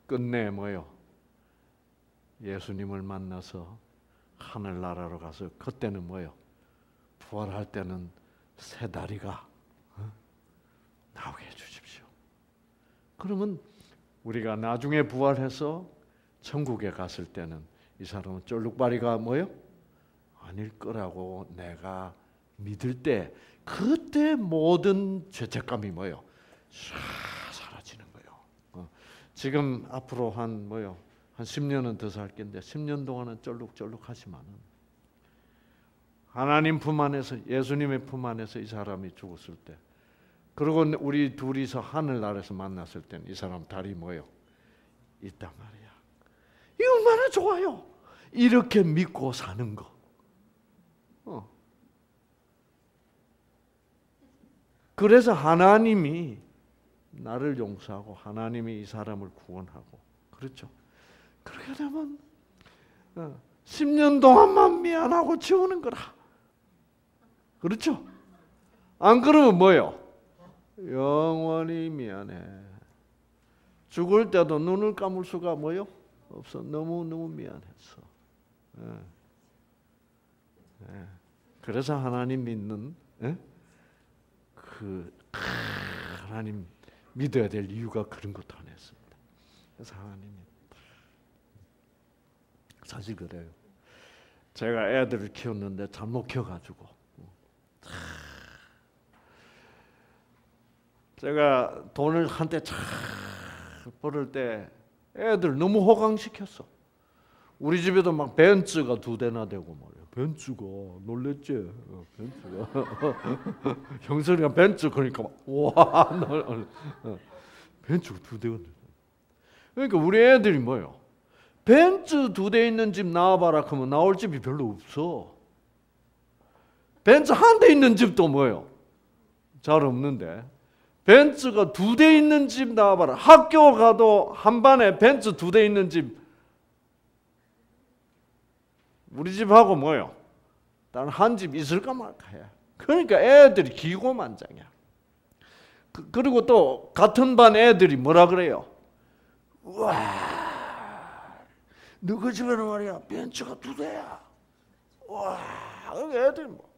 끝내 뭐요? 예수님을 만나서 하늘나라로 가서 그때는 뭐요? 부활할 때는 새 다리가 어? 나오게 해주십시오. 그러면 우리가 나중에 부활해서 천국에 갔을 때는 이 사람은 쫄룩바리가 뭐요? 아닐 거라고 내가 믿을 때 그때 모든 죄책감이? 싹 사라지는 거예요. 어. 지금 앞으로 한 뭐요? 한 10년은 더 살 건데 10년 동안은 쫄룩쫄룩 하지만은 하나님 품 안에서 예수님의 품 안에서 이 사람이 죽었을 때 그리고 우리 둘이서 하늘 나라에서 만났을 때는 이 사람 다리 뭐요? 있단 말이야. 이 얼마나 좋아요. 이렇게 믿고 사는 거. 어. 그래서 하나님이 나를 용서하고 하나님이 이 사람을 구원하고 그렇죠. 그렇게 되면 어, 10년 동안만 미안하고 지우는 거라. 그렇죠? 안 그러면 뭐요? 영원히 미안해. 죽을 때도 눈을 감을 수가 뭐요? 없어. 너무 너무 미안했어. 예. 예. 그래서 하나님 믿는 예? 그 하나님 믿어야 될 이유가 그런 것도 안 했습니다. 그래서 하나님이 사실 그래요. 제가 애들을 키웠는데 잘못 키워가지고 제가 돈을 한때 잘 벌을 때 애들 너무 호강시켰어. 우리 집에도 막 벤츠가 두 대나 되고 말이야. 벤츠가 놀랬지. 어, 벤츠가 형선이가 벤츠 그러니까 와, 어, 벤츠 두 대가. 그러니까 우리 애들이 뭐요? 벤츠 두 대 있는 집 나와봐라 그러면 나올 집이 별로 없어. 벤츠 한 대 있는 집도 뭐요? 잘 없는데. 벤츠가 두 대 있는 집 나와봐라. 학교 가도 한 반에 벤츠 두 대 있는 집. 우리 집하고 뭐요? 다른 한 집 있을까 말까 해. 그러니까 애들이 기고만장이야. 그, 리고 또 같은 반 애들이 뭐라 그래요? 와, 너그 집에는 말이야 벤츠가 두 대야. 와, 애들 뭐.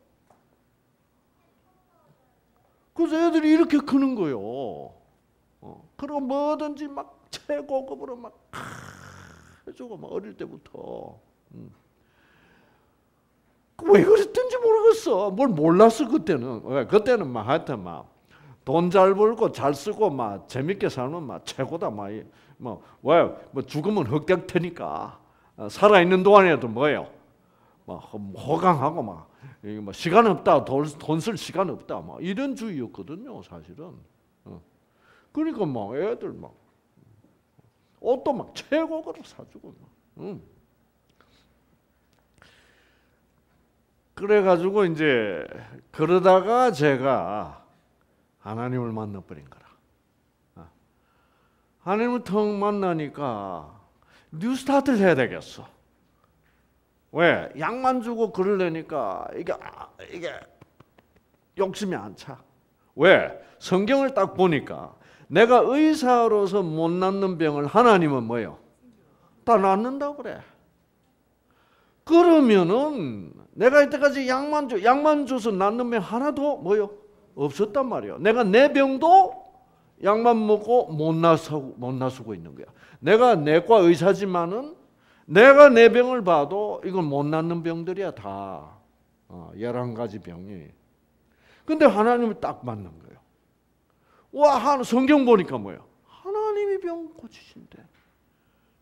그래서 애들이 이렇게 크는 거요. 어. 그리고 뭐든지 막 최고급으로 막 해주고 막 어릴 때부터. 음. 왜 그랬던지 모르겠어. 뭘 몰랐어 그때는. 왜 그때는 막 하여튼 막 돈 잘 벌고 잘 쓰고 막 재밌게 살면 막 최고다 막뭐왜 뭐 죽으면 흑될 테니까 어, 살아 있는 동안에도 뭐예요? 막 호강하고 막 이게 뭐 시간 없다, 돈 쓸 시간 없다, 막 이런 주의였거든요, 사실은. 어. 그러니까 막 애들 막 옷도 막 최고로 사주고 막. 응. 그래가지고 이제 그러다가 제가 하나님을 만나버린 거라. 어. 하나님을 턱 만나니까 뉴스타트를 해야 되겠어. 왜? 약만 주고 그러려니까 이게 아, 이게 욕심이 안 차. 왜? 성경을 딱 보니까 내가 의사로서 못 낫는 병을 하나님은 뭐요? 다 낫는다 그래. 그러면은 내가 이때까지 약만 줘, 약만 줘서 낫는 병 하나도 뭐요? 없었단 말이야. 내가 내 병도 약만 먹고 못 나서고 못 나서고 있는 거야. 내가 내과 의사지만은 내가 내 병을 봐도 이건 못 낫는 병들이야 다. 어, 11가지 병이. 근데 하나님을 딱 만난 거예요. 와, 성경 보니까 뭐예요? 하나님이 병 고치신대.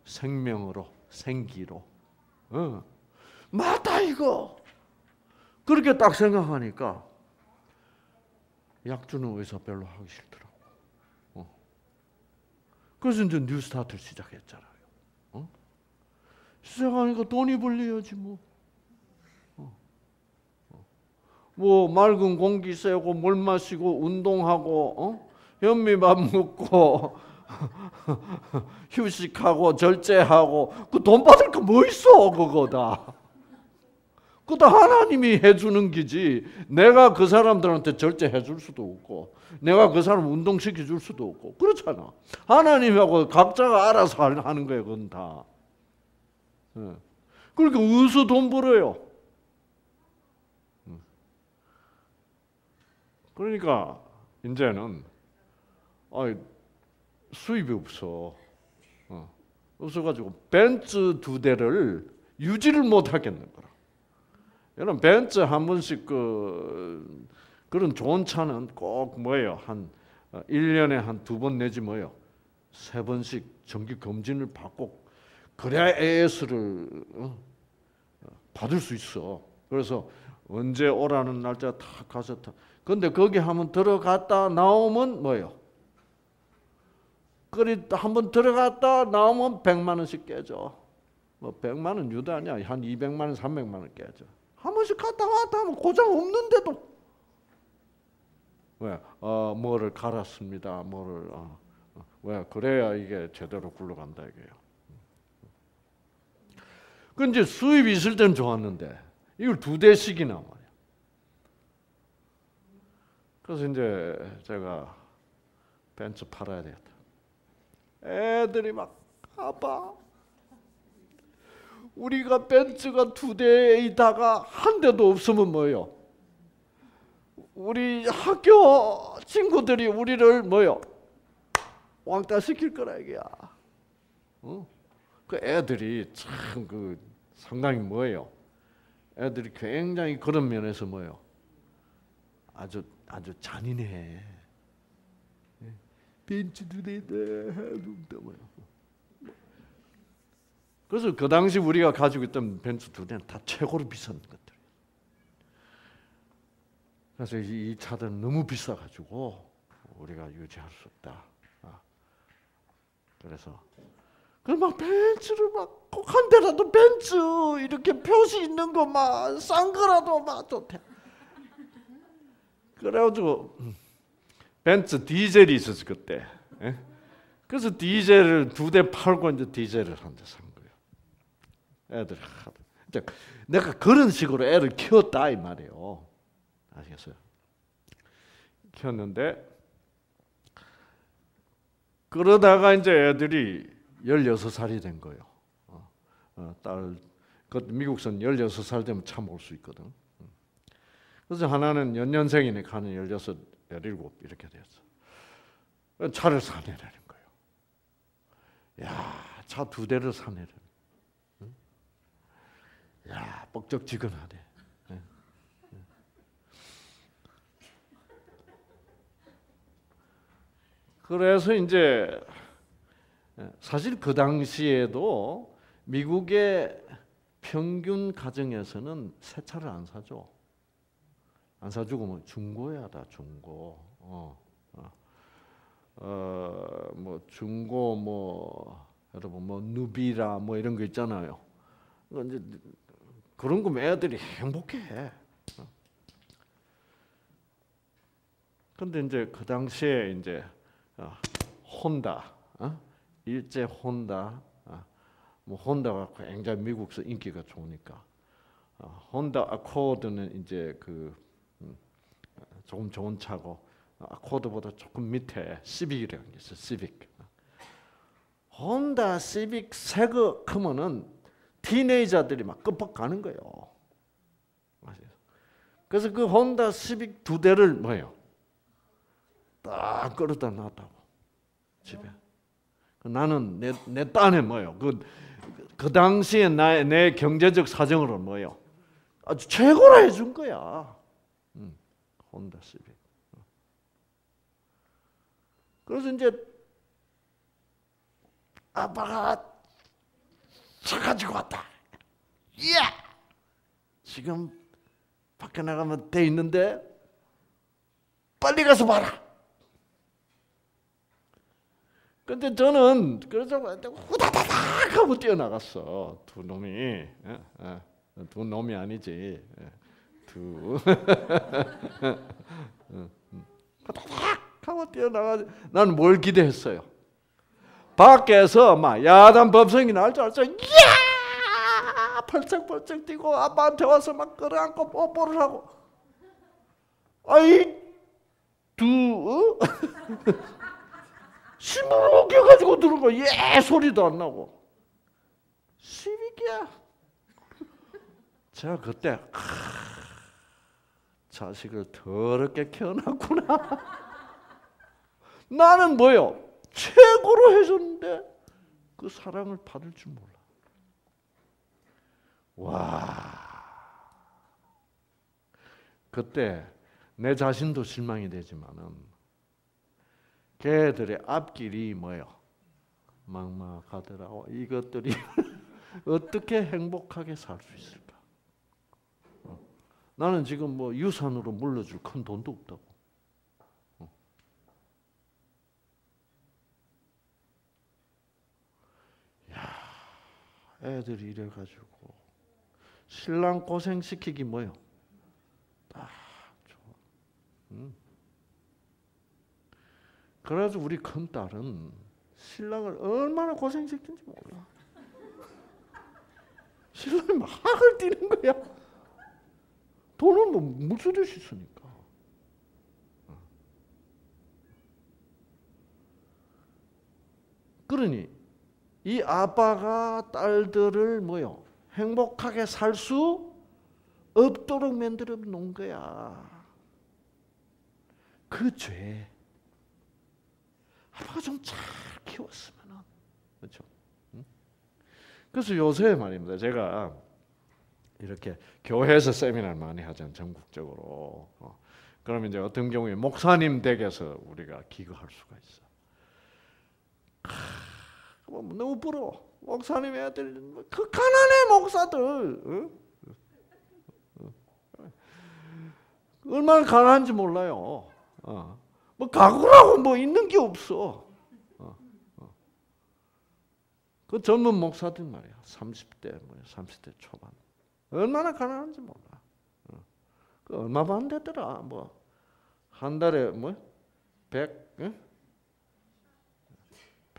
생명으로, 생기로. 어. 맞다, 이거. 그렇게 딱 생각하니까 약 주는 의사 별로 하기 싫더라고. 어. 그래서 이제 뉴스타트를 시작했잖아. 시작하니까 돈이 벌려야지 뭐. 어. 뭐 맑은 공기 쐬고 물 마시고 운동하고 어? 현미밥 먹고 휴식하고 절제하고 그 돈 받을 거 뭐 있어 그거다. 그다 하나님이 해주는 기지. 내가 그 사람들한테 절제 해 줄 수도 없고, 내가 그 사람 운동시켜 줄 수도 없고, 그렇잖아. 하나님하고 각자가 알아서 하는 거예요, 그건 다. 예. 그러니까 어디서 돈 벌어요? 음. 그러니까 이제는 아 수입이 없어. 어. 없어가지고 벤츠 두 대를 유지를 못 하겠는 거라. 여러분 벤츠 한 번씩 그 그런 좋은 차는 꼭 뭐예요 한 1년에 한 두 번 내지 뭐예요 세 번씩 정기 검진을 받고 그래야 AS를 어, 받을 수 있어. 그래서 언제 오라는 날짜 다 가서 타. 근데 거기 한번 들어갔다 나오면 뭐예요? 그리 한번 들어갔다 나오면 100만 원씩 깨져. 뭐 100만 원 유도 아니야. 한 200만 원, 300만 원 깨져. 한 번씩 갔다 왔다 하면 고장 없는데도 왜? 어, 뭐를 갈았습니다. 뭐를 어, 어. 왜? 그래야 이게 제대로 굴러간다 이게요. 그 이제 수입이 있을 때는 좋았는데 이걸 두 대씩이나 말이야. 그래서 이제 제가 벤츠 팔아야 되겠다. 애들이 막 아빠 우리가 벤츠가 두 대이다가 한 대도 없으면 뭐요? 우리 학교 친구들이 우리를 뭐요? 왕따 시킬 거라 이게야. 어? 그 애들이 참 그 상당히 뭐예요? 애들이 굉장히 그런 면에서 뭐예요? 아주 아주 잔인해. 예. 벤츠 두 대다 뭐요? 그래서 그 당시 우리가 가지고 있던 벤츠 두 대는 다 최고로 비싼 것들. 그래서 이, 이 차들은 너무 비싸가지고 우리가 유지할 수 없다. 아. 그래서 그막 벤츠를 막 꼭 한 대라도 벤츠 이렇게 표시 있는 거만 싼 거라도 막 좋대. 그래가지고 음, 벤츠 디젤이 있었어 그때. 예? 그래서 디젤을 두 대 팔고 이제 디젤을 한 대 산. 애들. 내가 그런 식으로 애를 키웠다 이 말이에요. 아시겠어요? 키웠는데 그러다가 이제 애들이 16살이 된 거예요. 어, 어, 딸, 그 미국선 16살 되면 차몰수 있거든. 음. 그래서 하나는 연년생이네 가는 16, 17 이렇게 됐어. 차를 사내라는 거예요. 야, 차 두 대를 사내라. 응? 야, 뻑적지근하네. 그래서 이제 사실 그 당시에도 미국의 평균 가정에서는 새 차를 안 사죠. 안 사주고 뭐 중고야 다 중고. 어, 어, 어, 뭐 중고 뭐 여러분 뭐 누비라 뭐 이런 거 있잖아요. 이제 그런 거면 애들이 행복해. 어. 근데 이제 그 당시에 이제 어, 혼다, 어? 일제 혼다, 어, 뭐 혼다가 굉장히 미국에서 인기가 좋으니까 혼다 아코드는 이제 그 음, 조금 좋은 차고 아코드보다 조금 밑에 시빅이라는 게 있어, 시빅. 혼다 시빅 새거 크면은 티네이저들이 막 끄뻑 가는 거예요. 그래서 그 혼다 시빅 두 대를 뭐예요? 딱 끌어다 놨다고 집에. 나는 내, 내 딴에 뭐요? 그, 그 당시에 나의 내 경제적 사정으로 뭐요? 아주 최고로 해준 거야. 응, 혼다 시비. 그래서 이제 아빠가 차 가지고 왔다. 야, 지금 밖에 나가면 돼 있는데 빨리 가서 봐라. 근데 저는 그래서 후다다닥 하고 뛰어나갔어. 두 놈이. 예, 예. 두 놈이 아니지. 예. 두. 딱 하고 뛰어나가. 나는 뭘 기대했어요? 밖에서 막 야단 법석이 날 줄 알았어. 이야! 펄쩍펄쩍 뛰고 아빠한테 와서 막 끌어안고 뽀뽀를 하고. 아이 두 어? 신문을 옮겨가지고 들은 거, 예 소리도 안 나고. 시비기야. 제가 그때 아, 자식을 더럽게 키워놨구나. 나는 뭐요? 최고로 해줬는데 그 사랑을 받을 줄 몰라. 와. 그때 내 자신도 실망이 되지만은 걔들의 앞길이 뭐요? 막막하더라고. 이것들이 어떻게 행복하게 살 수 있을까? 어. 나는 지금 뭐 유산으로 물려줄 큰 돈도 없다고. 애들이 이래 가지고 신랑 고생 시키기 뭐요? 딱 좋아. 음. 그래서 우리 큰 딸은 신랑을 얼마나 고생 시킨지 몰라. 신랑이 막 학을 뛰는 거야. 돈은 뭐 무수듯이 쓰니까. 그러니 이 아빠가 딸들을 뭐요 행복하게 살 수 없도록 만들어 놓은 거야. 그 죄. 아빠가 좀 잘 키웠으면 그렇죠. 그래서 요새 말입니다. 제가 이렇게 교회에서 세미나를 많이 하잖아요. 전국적으로. 어. 그러면 이제 어떤 경우에 목사님 댁에서 우리가 기거할 수가 있어. 아, 뭐. 목사님 애들 그 가난해 목사들. 얼마나 가난한지 몰라요. 어. 뭐 가구라고 뭐 있는 게 없어. 어, 어. 그 젊은 목사들 말이야. 30대 뭐 30대 초반. 얼마나 가난한지 몰라. 어. 그 얼마 받는다더라. 뭐 한 달에 뭐 100,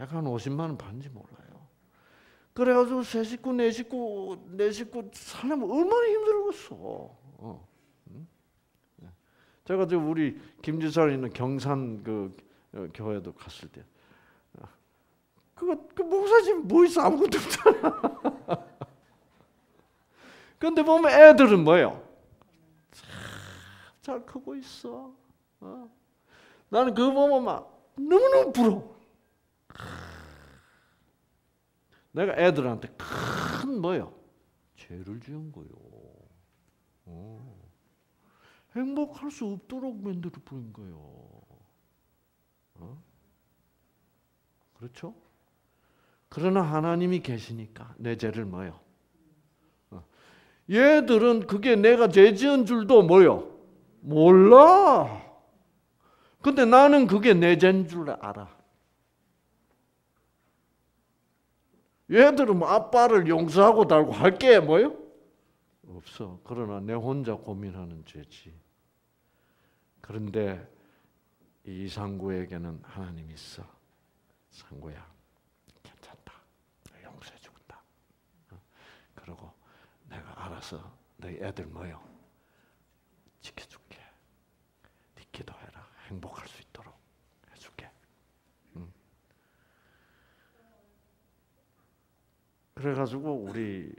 예? 100한 50만 원 받는지 몰라요. 그래가지고 세 식구, 네 식구, 네 식구 살려면 얼마나 힘들겠어. 어. 제가 저 우리 김지사에 있는 경산 그 어, 교회도 갔을 때 어, 그거 그 목사님 뭐 있어 아무것도 없잖아. 근데 보면 애들은 뭐요? 잘 크고 있어. 어? 나는 그거 보면 막 너무너무 부러워. 내가 애들한테 큰 뭐요? 죄를 지은 거요. 어. 행복할 수 없도록 만들어 버린 거예요. 어? 그렇죠? 그러나 하나님이 계시니까 내 죄를 뭐요? 어. 얘들은 그게 내가 죄 지은 줄도 뭐요? 몰라. 근데 나는 그게 내 죄인 줄 알아. 얘들은 뭐 아빠를 용서하고 달고 할 게 뭐요? 없어. 그러나 내 혼자 고민하는 죄지. 그런데 이 상구에게는 하나님이 있어. 상구야, 괜찮다. 용서해 주겠다. 어? 그리고 내가 알아서 너희 애들 뭐요? 지켜줄게. 네 기도해라. 행복할 수 있도록 해줄게. 응. 그래가지고 우리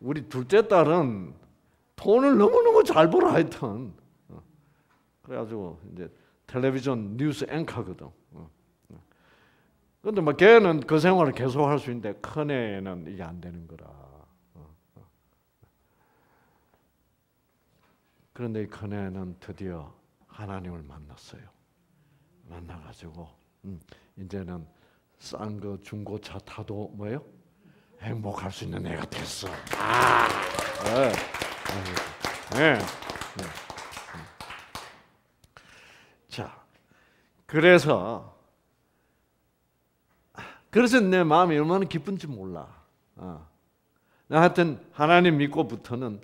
우리 둘째 딸은 돈을 너무너무 잘 벌어 하여튼. 어. 그래가지고 이제 텔레비전 뉴스 앵커거든. 어. 근데 뭐 걔는 그 생활을 계속 할 수 있는데 큰 애는 이게 안 되는 거라. 어, 그런데 큰 애는 드디어 하나님을 만났어요. 만나가지고 음, 이제는 싼 거 중고차 타도 뭐예요? 행복할 수 있는 애가 됐어. 아, 네. 네. 네. 자, 그래서 그래서 내 마음이 얼마나 기쁜지 몰라. 어. 나 하여튼 하나님 믿고부터는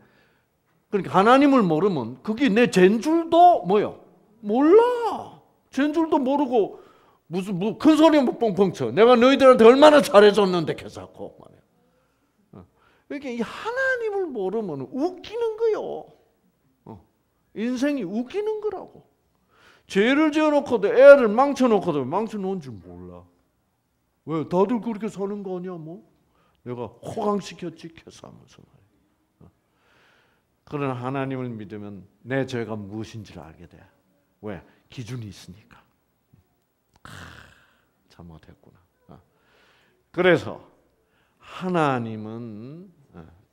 그러니까 하나님을 모르면 그게 내 죄인 줄도 뭐요? 몰라. 죄인 줄도 모르고 무슨 뭐 큰 소리 뭐 뻥뻥 쳐. 내가 너희들한테 얼마나 잘해줬는데 계속고 말 어. 그러니까 이 하나님을 모르면 웃기는 거요. 어. 인생이 웃기는 거라고. 죄를 지어놓고도 애를 망쳐놓고도 망쳐놓은 줄 몰라. 왜? 다들 그렇게 사는 거 아니야 뭐? 내가 호강시켰지 캐서하면서 말이야. 어. 그러나 하나님을 믿으면 내 죄가 무엇인지를 알게 돼. 왜? 기준이 있으니까. 아, 잘못했구나. 어. 그래서 하나님은 어,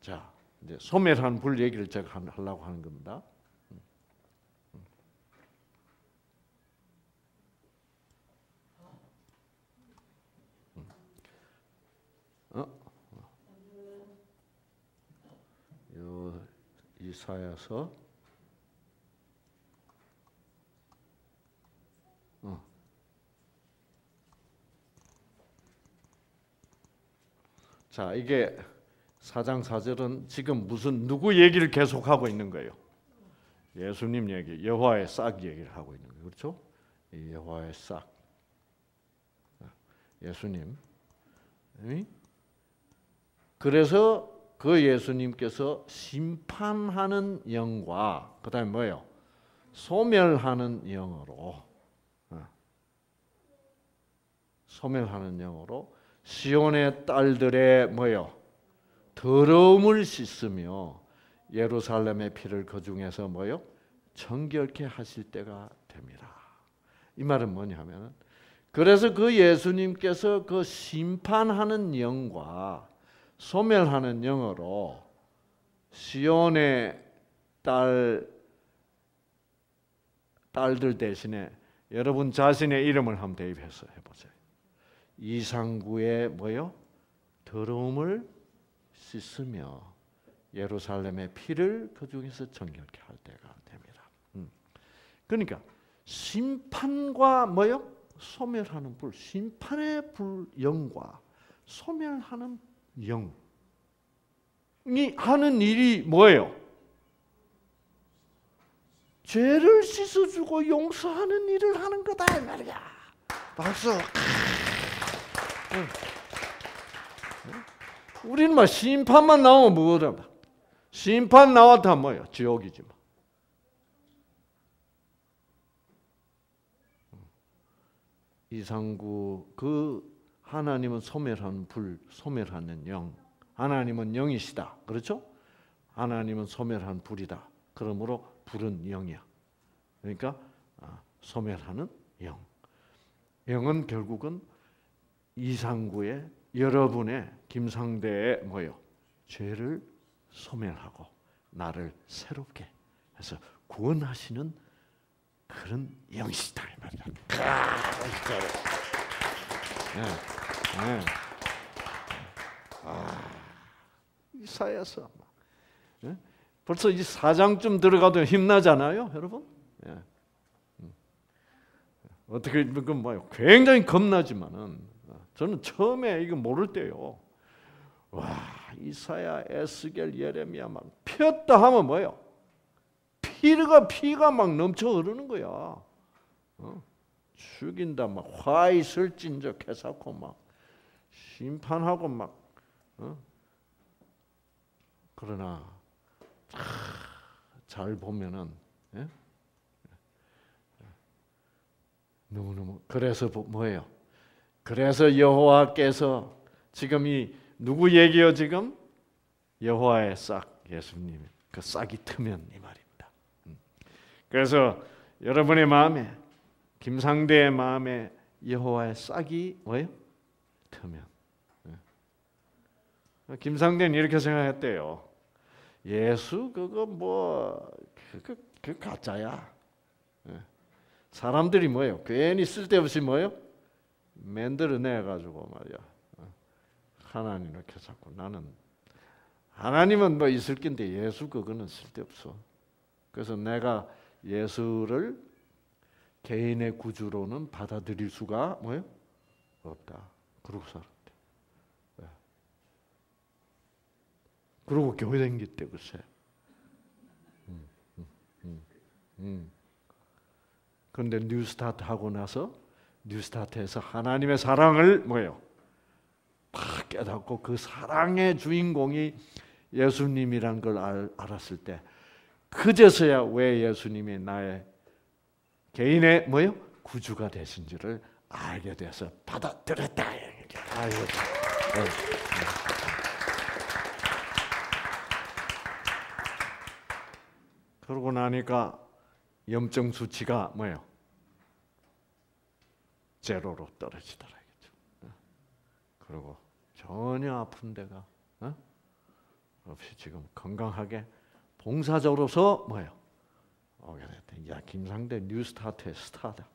자 이제 소멸한 불 얘기를 제가 한- 하려고 하는 겁니다. 요 이사야서. 어. 자 이게 사장 사절은 지금 무슨 누구 얘기를 계속하고 있는 거예요? 예수님 얘기, 여호와의 싹 얘기를 하고 있는 거예요, 그렇죠? 이 여호와의 싹, 예수님. 응? 그래서 그 예수님께서 심판하는 영과 그다음에 뭐예요? 소멸하는 영으로 어. 소멸하는 영으로 시온의 딸들의 뭐요? 더러움을 씻으며 예루살렘의 피를 그 중에서 뭐요? 정결케 하실 때가 됩니다. 이 말은 뭐냐면은 그래서 그 예수님께서 그 심판하는 영과 소멸하는 영어로 시온의 딸 딸들 대신에 여러분 자신의 이름을 한번 대입해서 해보세요. 이상구의 뭐요? 더러움을 씻으며 예루살렘의 피를 그 중에서 정결케 할 때가 됩니다. 음. 그러니까 심판과 뭐요? 소멸하는 불, 심판의 불 영과 소멸하는 영이 하는 일이 뭐예요? 죄를 씻어주고 용서하는 일을 하는 거다 이 말이야. 박수. 응. 우리는 막 심판만 나오면 뭐라? 심판 나왔다 뭐야? 지옥이지 뭐. 이상구 그 하나님은 소멸하는 불, 소멸하는 영. 하나님은 영이시다. 그렇죠? 하나님은 소멸한 불이다. 그러므로 불은 영이야. 그러니까 아, 소멸하는 영. 영은 결국은 이상구의 여러분의 김상대의 뭐요? 죄를 소멸하고 나를 새롭게 해서 구원하시는 그런 영이시다 이 말이야. 네, 네. 아, 이사야서 네? 벌써 이 사장쯤 들어가도 힘나잖아요, 여러분. 예. 음. 어떻게 그 뭐요? 굉장히 겁나지만은 저는 처음에 이거 모를 때요. 와 이사야, 에스겔, 예레미야 막 피었다 하면 뭐요? 피가 피가 막 넘쳐 흐르는 거야. 어? 죽인다 막 화이 설진적 해사고 막 심판하고 막 어? 그러나 잘 보면은 예? 너무너무 그래서 뭐예요? 그래서 여호와께서 지금 이 누구 얘기요 지금 여호와의 싹 예수님 그 싹이 트면 이 말입니다. 음. 그래서 여러분의 마음에 김상대의 마음에 여호와의 싹이 뭐예요? 트면 예. 김상대는 이렇게 생각했대요. 예수 그거 뭐 그거 그 가짜야. 예. 사람들이 뭐예요? 괜히 쓸데없이 뭐예요? 만들어내 가지고 말이야. 어. 하나님 이렇게 자꾸 나는 하나님은 뭐 있을 낀데 예수 그거는 쓸데없어. 그래서 내가 예수를 개인의 구주로는 받아들일 수가 뭐예요? 없다. 그러고 살았대. 왜? 그러고 교회 다니기 때 글쎄. 음. 그런데 뉴스타트 하고 나서 뉴스타트에서 하나님의 사랑을 뭐예요? 팍 깨닫고 그 사랑의 주인공이 예수님이란 걸 알, 알았을 때 그제서야 왜 예수님이 나의 개인의 뭐요 구주가 되신지를 알게 돼서 받아들였다. 아이고. 네. 그러고 나니까 염증 수치가 뭐예요? 제로로 떨어지더라겠죠. 그리고 전혀 아픈 데가 어? 없이 지금 건강하게 봉사자로서 뭐예요? 오게 됐다. 야 김상대 뉴스타트의 스타다.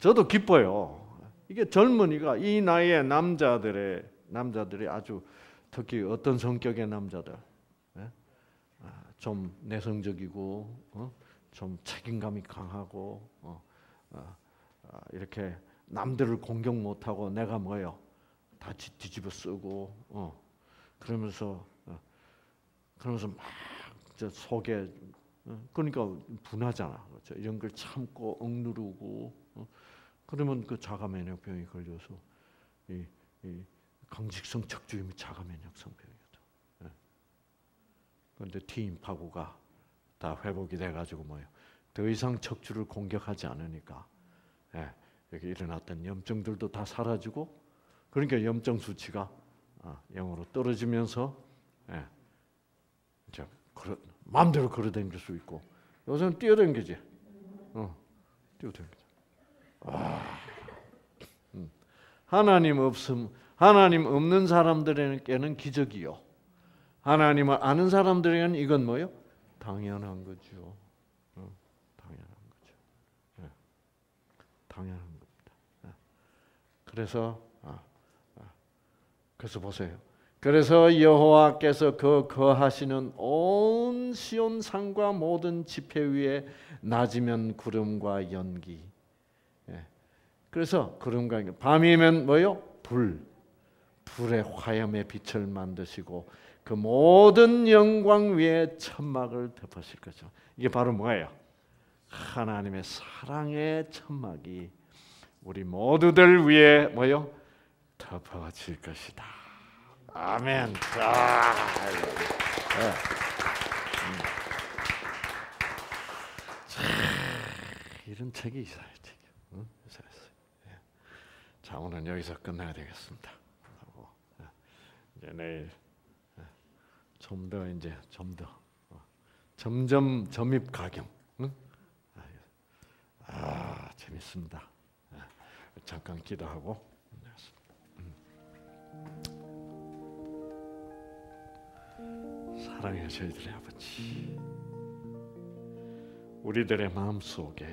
저도 기뻐요. 이게 젊은이가 이 나이에 남자들의 남자들이 아주 특히 어떤 성격의 남자들 좀 내성적이고 어? 좀 책임감이 강하고 어? 아, 아, 이렇게 남들을 공격 못하고 내가 뭐요 다 뒤집어 쓰고 어. 그러면서 어. 그러면서 막 저 속에 어. 그러니까 분하잖아 그렇죠? 이런 걸 참고 억누르고 어. 그러면 그 자가 면역병이 걸려서 이, 이 강직성 척추염이 자가 면역성. 예. 그런데 T인 파구가 다 회복이 돼가지고 뭐요? 더 이상 척추를 공격하지 않으니까 예. 여기 일어났던 염증들도 다 사라지고 그러니까 염증 수치가 아, 영으로 떨어지면서 예. 이제 걸어, 마음대로 걸어다닐 수 있고 요새는 뛰어다니지. 어, 뛰어다니지. 음. 하나님 없음 하나님 없는 사람들에게는 기적이요. 하나님을 아는 사람들에게는 이건 뭐요? 당연한 거죠. 어, 당연한 거죠. 네. 당연한 겁니다. 네. 그래서 아, 아, 그래서 보세요. 그래서 여호와께서 그 거하시는 온 시온 산과 모든 지폐 위에 낮이면 구름과 연기. 예. 그래서 구름과. 밤이면 뭐요? 불. 불의 화염의 빛을 만드시고 그 모든 영광 위에 천막을 덮으실 거죠. 이게 바로 뭐예요? 하나님의 사랑의 천막이 우리 모두들 위해 뭐요? 덮어질 것이다. 아멘. 아, 네. 이런 책이 있어야지. 응? 있어야지. 예. 자, 오늘 여기서 끝내야 되겠습니다. 하고 예. 이제 내일 좀 더 이제 좀 더 점점 점입 가경. 응? 아 재밌습니다. 예. 잠깐 기도하고. 사랑해 저희들의 아버지 우리들의 마음 속에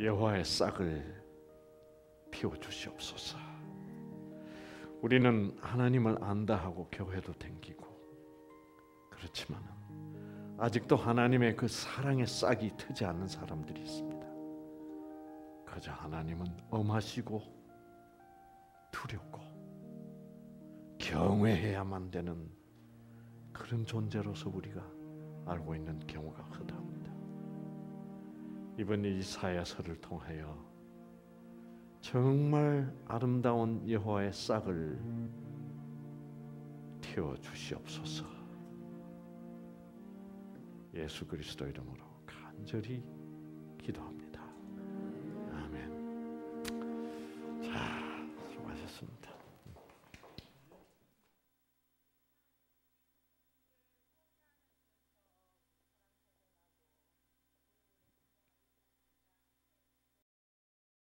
여호와의 싹을 피워 주시옵소서. 우리는 하나님을 안다 하고 교회도 댕기고 그렇지만 아직도 하나님의 그 사랑의 싹이 트지 않는 사람들이 있습니다. 그저 하나님은 엄하시고 두렵고 경외해야만 되는 그런 존재로서 우리가 알고 있는 경우가 흔합니다. 이번 이사야서를 통하여 정말 아름다운 여호와의 싹을 틔워 주시옵소서. 예수 그리스도 이름으로 간절히 기도합니다. 아멘. 자, 수고하셨습니다.